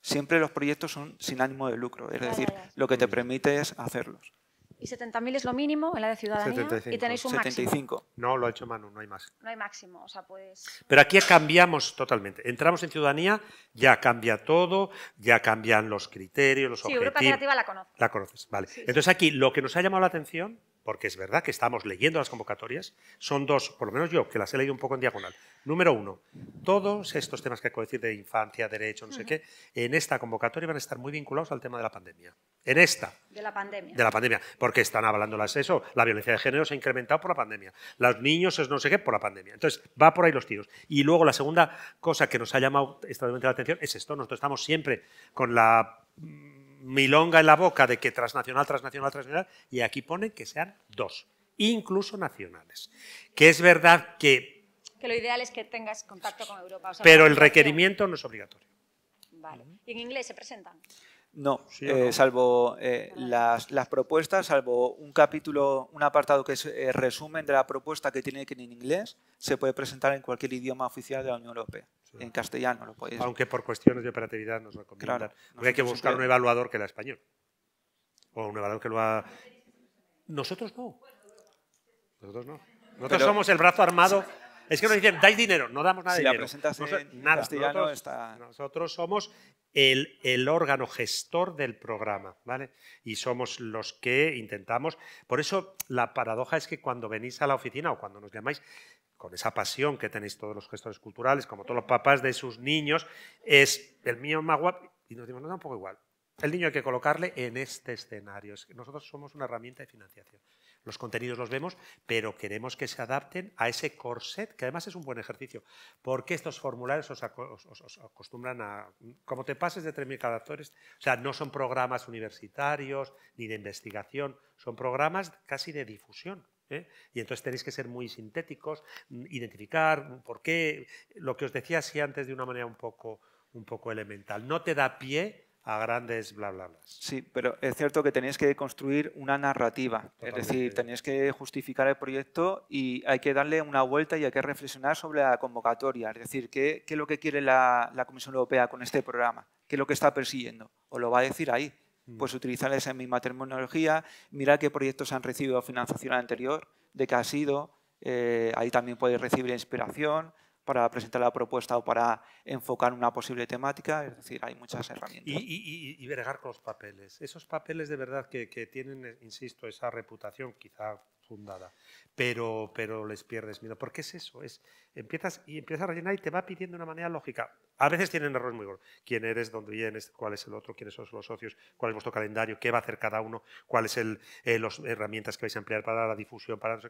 Siempre los proyectos son sin ánimo de lucro, es decir, lo que te permite es hacerlos. Y 70.000 es lo mínimo en la de ciudadanía 75. y tenéis un máximo. 75. No, lo ha hecho Manu, no hay más. No hay máximo, o sea, pues... Pero aquí cambiamos totalmente. Entramos en ciudadanía, ya cambia todo, ya cambian los criterios, los Sí, Europa objetivos. Creativa la conozco. La conoces, vale. Sí, sí. Entonces aquí lo que nos ha llamado la atención, porque es verdad que estamos leyendo las convocatorias, son dos, por lo menos yo, que las he leído un poco en diagonal. Número uno, todos estos temas que acabo de decir de infancia, derecho, no sé qué, en esta convocatoria van a estar muy vinculados al tema de la pandemia. En esta, De la pandemia. de la pandemia, porque están hablando eso, la violencia de género se ha incrementado por la pandemia, los niños es no sé qué por la pandemia. Entonces, va por ahí los tiros. Y luego la segunda cosa que nos ha llamado extraordinariamente la atención es esto, nosotros estamos siempre con la mm, milonga en la boca de que transnacional, transnacional, transnacional, y aquí ponen que sean dos, incluso nacionales. Que es verdad que, Que lo ideal es que tengas contacto con Europa. o sea, pero el requerimiento no es obligatorio. Vale. ¿Y en inglés se presentan? No, Sí eh, no. salvo eh, las, las propuestas, salvo un capítulo, un apartado que es eh, resumen de la propuesta que tiene que ir en inglés, se puede presentar en cualquier idioma oficial de la Unión Europea. En castellano lo podéis. Aunque por cuestiones de operatividad nos recomiendan. Claro, porque hay que buscar un evaluador que era español. O un evaluador que lo ha... Nosotros no. Nosotros no. Nosotros Pero- somos el brazo armado. Es que nos dicen, dais dinero, no damos nada Si de la dinero. presentas Nosotros- en nada. castellano nosotros, está- nosotros somos el, el órgano gestor del programa, ¿vale? Y somos los que intentamos. Por eso la paradoja es que cuando venís a la oficina o cuando nos llamáis, con esa pasión que tenéis todos los gestores culturales, como todos los papás de sus niños, es el mío más guapo. Y nos decimos, no, da un poco igual. El niño hay que colocarle en este escenario. Nosotros somos una herramienta de financiación. Los contenidos los vemos, pero queremos que se adapten a ese corset, que además es un buen ejercicio, porque estos formularios os acostumbran a, como te pases de 3.000 caracteres, o sea, no son programas universitarios ni de investigación, son programas casi de difusión. ¿Eh? Y entonces tenéis que ser muy sintéticos, mm, identificar por qué, lo que os decía así antes de una manera un poco, un poco elemental. No te da pie a grandes bla bla bla. Sí, pero es cierto que tenéis que construir una narrativa. Es decir, tenéis que justificar el proyecto y hay que darle una vuelta y hay que reflexionar sobre la convocatoria. Es decir, ¿qué, qué es lo que quiere la, la Comisión Europea con este programa? ¿Qué es lo que está persiguiendo? ¿O lo va a decir ahí? Pues utilizar esa misma terminología, mirar qué proyectos han recibido financiación anterior, de qué ha sido. eh, ahí también podéis recibir inspiración para presentar la propuesta o para enfocar una posible temática. Es decir, hay muchas herramientas. Y, y- y- con los papeles. Esos papeles de verdad que, que tienen, eh, insisto, esa reputación quizá fundada, pero, pero les pierdes miedo. Porque es eso, es empiezas y empiezas a rellenar y te va pidiendo de una manera lógica. A veces tienen errores muy gordos. ¿Quién eres? ¿Dónde vienes? ¿Cuál es el otro? ¿Quiénes son los socios? ¿Cuál es vuestro calendario? ¿Qué va a hacer cada uno? ¿Cuáles son las herramientas que vais a emplear para la difusión? Para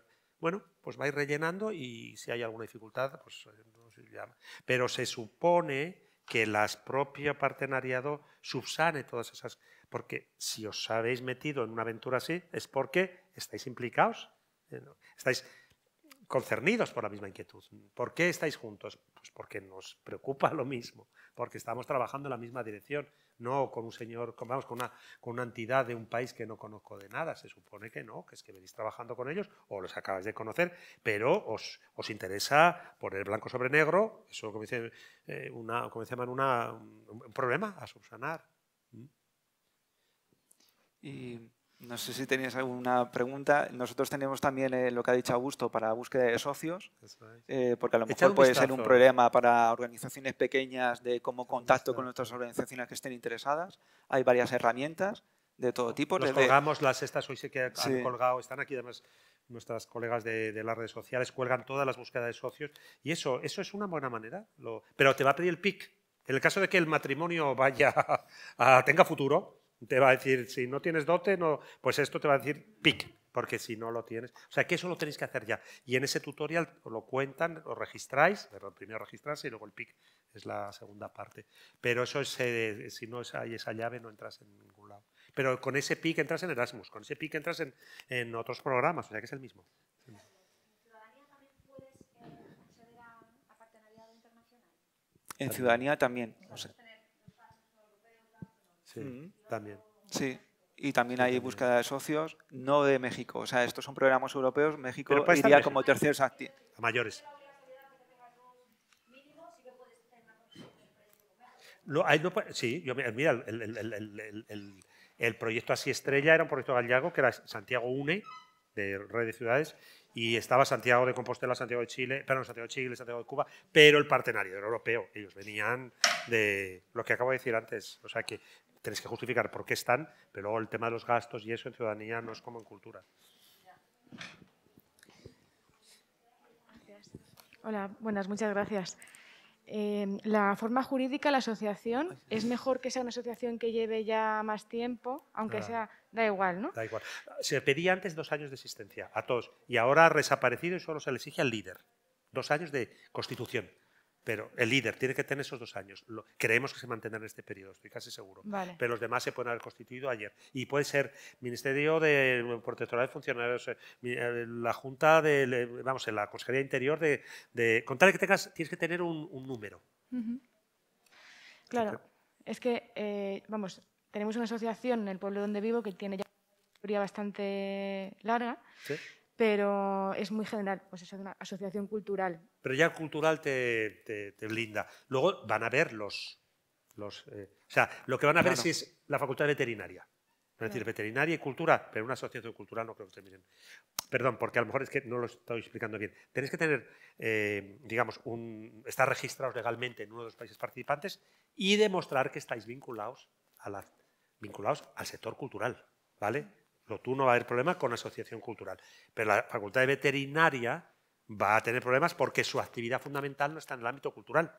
Bueno, pues vais rellenando y si hay alguna dificultad, pues eh, no se llama. Pero se supone que las propio partenariado subsane todas esas. Porque si os habéis metido en una aventura así, es porque estáis implicados, eh, estáis concernidos por la misma inquietud. ¿Por qué estáis juntos? Pues porque nos preocupa lo mismo, porque estamos trabajando en la misma dirección, no con un señor, con, vamos, con una, con una entidad de un país que no conozco de nada. Se supone que no, que es que venís trabajando con ellos o los acabáis de conocer, pero os, os interesa poner blanco sobre negro, eso como dice, eh, una, como una- un, un problema a subsanar. Y no sé si tenéis alguna pregunta. Nosotros tenemos también eh, lo que ha dicho Augusto para búsqueda de socios, eh, porque a lo mejor puede ser un problema para organizaciones pequeñas de cómo contacto con otras organizaciones que estén interesadas. Hay varias herramientas de todo tipo. Desde- colgamos las estas hoy sí que han Sí. colgado, están aquí además nuestras colegas de, de las redes sociales, cuelgan todas las búsquedas de socios y eso, eso es una buena manera. Lo- pero te va a pedir el PIC. En el caso de que el matrimonio vaya a, a- tenga futuro, te va a decir, si no tienes dote, no, pues esto te va a decir PIC, porque si no lo tienes. O sea, que eso lo tenéis que hacer ya. Y en ese tutorial os lo cuentan, os registráis, pero primero registrarse y luego el PIC es la segunda parte. Pero eso es, eh, si no hay esa llave, no entras en ningún lado. Pero con ese PIC entras en Erasmus, con ese PIC entras en, en otros programas, o sea que es el mismo. En ciudadanía también. o sea, Sí, Mm. también. sí. Y también hay búsqueda de socios, no de México. O sea, estos son programas europeos. México iría México. como tercer acti- A mayores. Lo- ahí no sí, yo, mira, el, el- el- el- el- el- el proyecto Así Estrella era un proyecto gallego que era Santiago UNE, de Red de Ciudades, y estaba Santiago de Compostela, Santiago de Chile, perdón, Santiago de Chile, Santiago de Cuba, pero el partenario era europeo. Ellos venían de lo que acabo de decir antes. O sea que tenéis que justificar por qué están, pero luego el tema de los gastos y eso en ciudadanía no es como en cultura. Hola, buenas, muchas gracias. Eh, la forma jurídica, la asociación, es mejor que sea una asociación que lleve ya más tiempo, aunque Ah. sea, da igual, ¿no? Da igual. Se pedía antes dos años de existencia a todos y ahora ha desaparecido y solo se le exige al líder. Dos años de constitución. Pero el líder tiene que tener esos dos años. Lo- creemos que se mantendrá en este periodo, estoy casi seguro. Vale. Pero los demás se pueden haber constituido ayer. Y puede ser Ministerio de Protectorado de Funcionarios, eh, eh, la Junta de, vamos, en la Consejería Interior de, de contar que tengas, tienes que tener un, un número. Claro, es que, eh, vamos, tenemos una asociación en el pueblo donde vivo que tiene ya una historia bastante larga, ¿sí? Pero es muy general, pues es una asociación cultural. Pero ya cultural te, te- te blinda. Luego van a ver los... los eh, o sea, lo que van a ver Claro. si es la facultad veterinaria. Es decir, veterinaria y cultura, pero una asociación cultural no creo que se miren. Perdón, porque a lo mejor es que no lo estoy explicando bien. Tenéis que tener, eh, digamos, un, estar registrados legalmente en uno de los países participantes y demostrar que estáis vinculados, a la, vinculados al sector cultural. ¿Vale? Lo tú no va a haber problema con asociación cultural. Pero la facultad de veterinaria va a tener problemas porque su actividad fundamental no está en el ámbito cultural.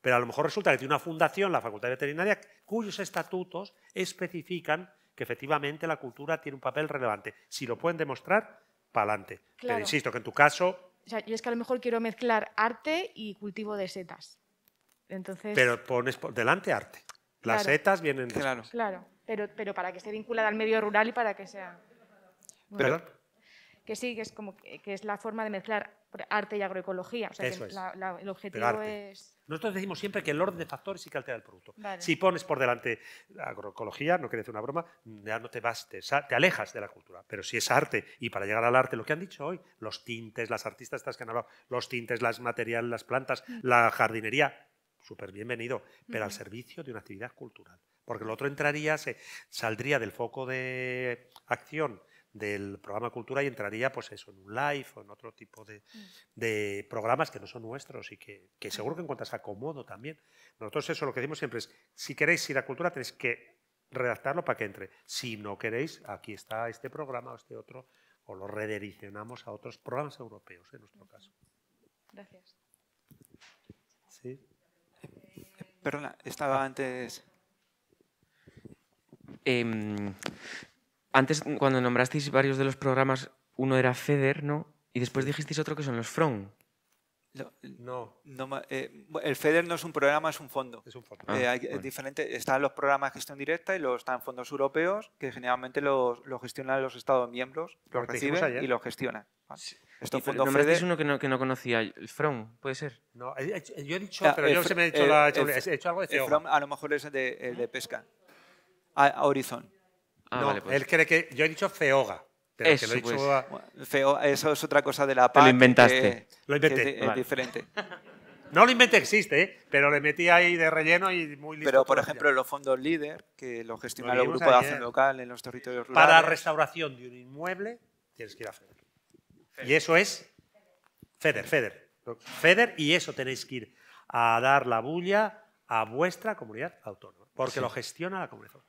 Pero a lo mejor resulta que tiene una fundación, la Facultad de Veterinaria, cuyos estatutos especifican que efectivamente la cultura tiene un papel relevante. Si lo pueden demostrar, para adelante. Pero Claro. insisto que en tu caso, O sea, yo es que a lo mejor quiero mezclar arte y cultivo de setas. Entonces, pero pones por delante arte. Las Claro. setas vienen después. Claro. Pero, pero para que esté vinculada al medio rural y para que sea... Perdón. que sí, que es como que, que es la forma de mezclar arte y agroecología. O sea, Eso que es. la- la- el objetivo es. Nosotros decimos siempre que el orden de factores sí que altera el producto. Vale. Si pones por delante la agroecología, no quiere decir una broma, ya no te vas, te, alejas de la cultura. Pero si es arte, y para llegar al arte, lo que han dicho hoy, los tintes, las artistas estas que han hablado, los tintes, las materiales, las plantas, la jardinería, súper bienvenido, pero al servicio de una actividad cultural. Porque lo otro entraría, se, saldría del foco de acción del programa Cultura y entraría, pues eso, en un live o en otro tipo de, de programas que no son nuestros y que, que seguro que encuentras acomodo también. Nosotros eso lo que decimos siempre es, si queréis ir a cultura tenéis que redactarlo para que entre. Si no queréis, aquí está este programa o este otro, o lo redireccionamos a otros programas europeos, en nuestro caso. Gracias. Sí. Perdona, estaba antes. Em, antes, cuando nombrasteis varios de los programas, uno era FEDER, ¿no? Y después dijisteis otro que son los FRON. No, eh, el FEDER no es un programa, es un fondo. es un fondo. Ah, Eh, hay- es diferente, están los programas de gestión directa y los están fondos europeos que generalmente los, los gestionan los Estados miembros, Lo los reciben y los gestionan. Y fondos nombrasteis FEDER uno que no, que no conocía, el FRON, ¿puede ser? No, yo he dicho, Ah, pero yo se me he hecho, el- la- he el hecho- fr- he hecho algo de. FROM a lo mejor es el de, el de pesca. A, Horizon. Ah, no, vale, pues. él cree que yo he dicho FEOGA, pero que Eso, lo he dicho pues. a- feo, eso es otra cosa de la Te lo PAC. inventaste. que- Lo que inventé, es diferente. No lo inventé, existe, ¿eh? pero le metí ahí de relleno y muy listo. Pero, por ejemplo, los fondos líder, que los gestiona Lo el Grupo de. Acción Local en los territorios rurales. Para restauración de un inmueble tienes que ir a FEDER. Y eso es FEDER, FEDER. FEDER y eso tenéis que ir a dar la bulla a vuestra comunidad autónoma, porque lo gestiona la comunidad autónoma.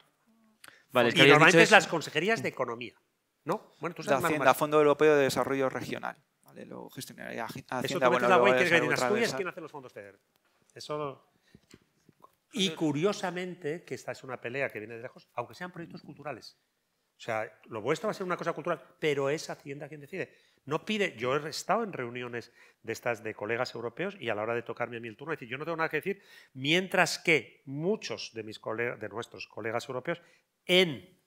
Vale, es que y normalmente dicho es las consejerías de economía. ¿No? Bueno, tú De sabes más- Hacienda, más. Fondo Europeo de Desarrollo Regional. ¿vale? Lo gestionaría Haci- Eso Hacienda. tú bueno, metes la web ver en Asturias quién hace los fondos FEDER. Eso... Y curiosamente, que esta es una pelea que viene de lejos, aunque sean proyectos culturales. O sea, lo vuestro va a ser una cosa cultural, pero es Hacienda quien decide. No pide, yo he estado en reuniones de estas de colegas europeos y a la hora de tocarme a mí el turno, decir, yo no tengo nada que decir, mientras que muchos de mis colegas, de nuestros colegas europeos, en,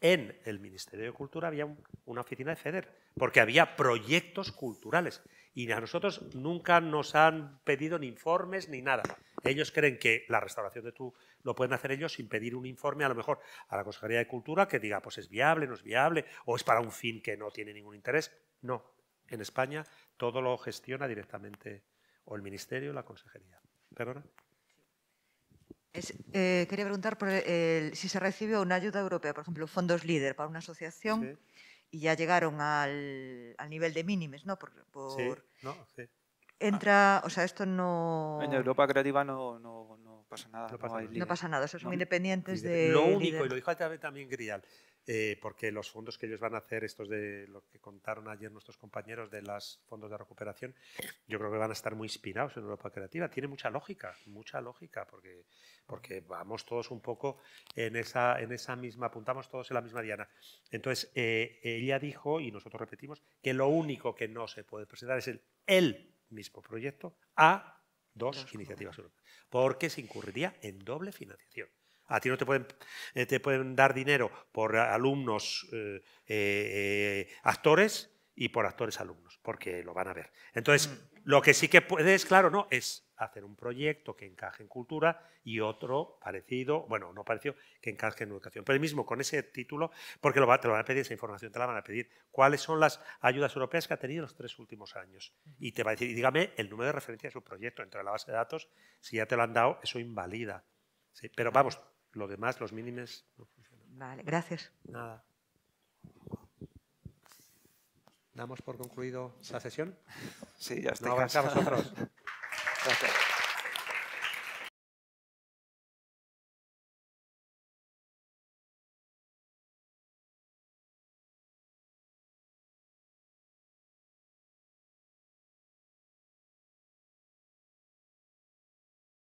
el Ministerio de Cultura había un- una oficina de FEDER, porque había proyectos culturales. Y a nosotros nunca nos han pedido ni informes ni nada. Ellos creen que la restauración de tú lo pueden hacer ellos sin pedir un informe, a lo mejor a la Consejería de Cultura, que diga, pues es viable, no es viable, o es para un fin que no tiene ningún interés. No. En España todo lo gestiona directamente o el Ministerio o la Consejería. ¿Perdona? Es, eh, quería preguntar por el- si se recibió una ayuda europea, por ejemplo, fondos líder para una asociación Sí. y ya llegaron al, al nivel de mínimes, ¿no? Por, por- Sí, no, sí. entra, o sea, esto no, En Europa Creativa no, no, no pasa nada. No No, pasa hay nada. no líder. pasa nada, esos son No. independientes Líder. de Lo único, líder. y lo dijo también- también Grial, eh, porque los fondos que ellos van a hacer, estos de lo que contaron ayer nuestros compañeros de los fondos de recuperación, yo creo que van a estar muy inspirados en Europa Creativa. Tiene mucha lógica, mucha lógica, porque, porque vamos todos un poco en esa, en esa misma, apuntamos todos en la misma diana. Entonces, eh, ella dijo, y nosotros repetimos, que lo único que no se puede presentar es el, el mismo proyecto a dos iniciativas europeas, porque se incurriría en doble financiación. A ti no te pueden, eh, te pueden dar dinero por alumnos eh, eh, actores y por actores alumnos, porque lo van a ver. Entonces, lo que sí que puedes, claro, no, es hacer un proyecto que encaje en cultura y otro parecido, bueno, no parecido, que encaje en educación. Pero mismo con ese título, porque lo va- te lo van a pedir, esa información te la van a pedir, cuáles son las ayudas europeas que ha tenido los tres últimos años. Y te va a decir, y dígame el número de referencia de su proyecto entre la base de datos, si ya te lo han dado, eso invalida. Sí, pero vamos, lo demás, los mínimos, no funcionan. Vale, gracias. Nada. ¿Damos por concluido esa sesión? Sí, ya está. No avanzamos otros. Gracias.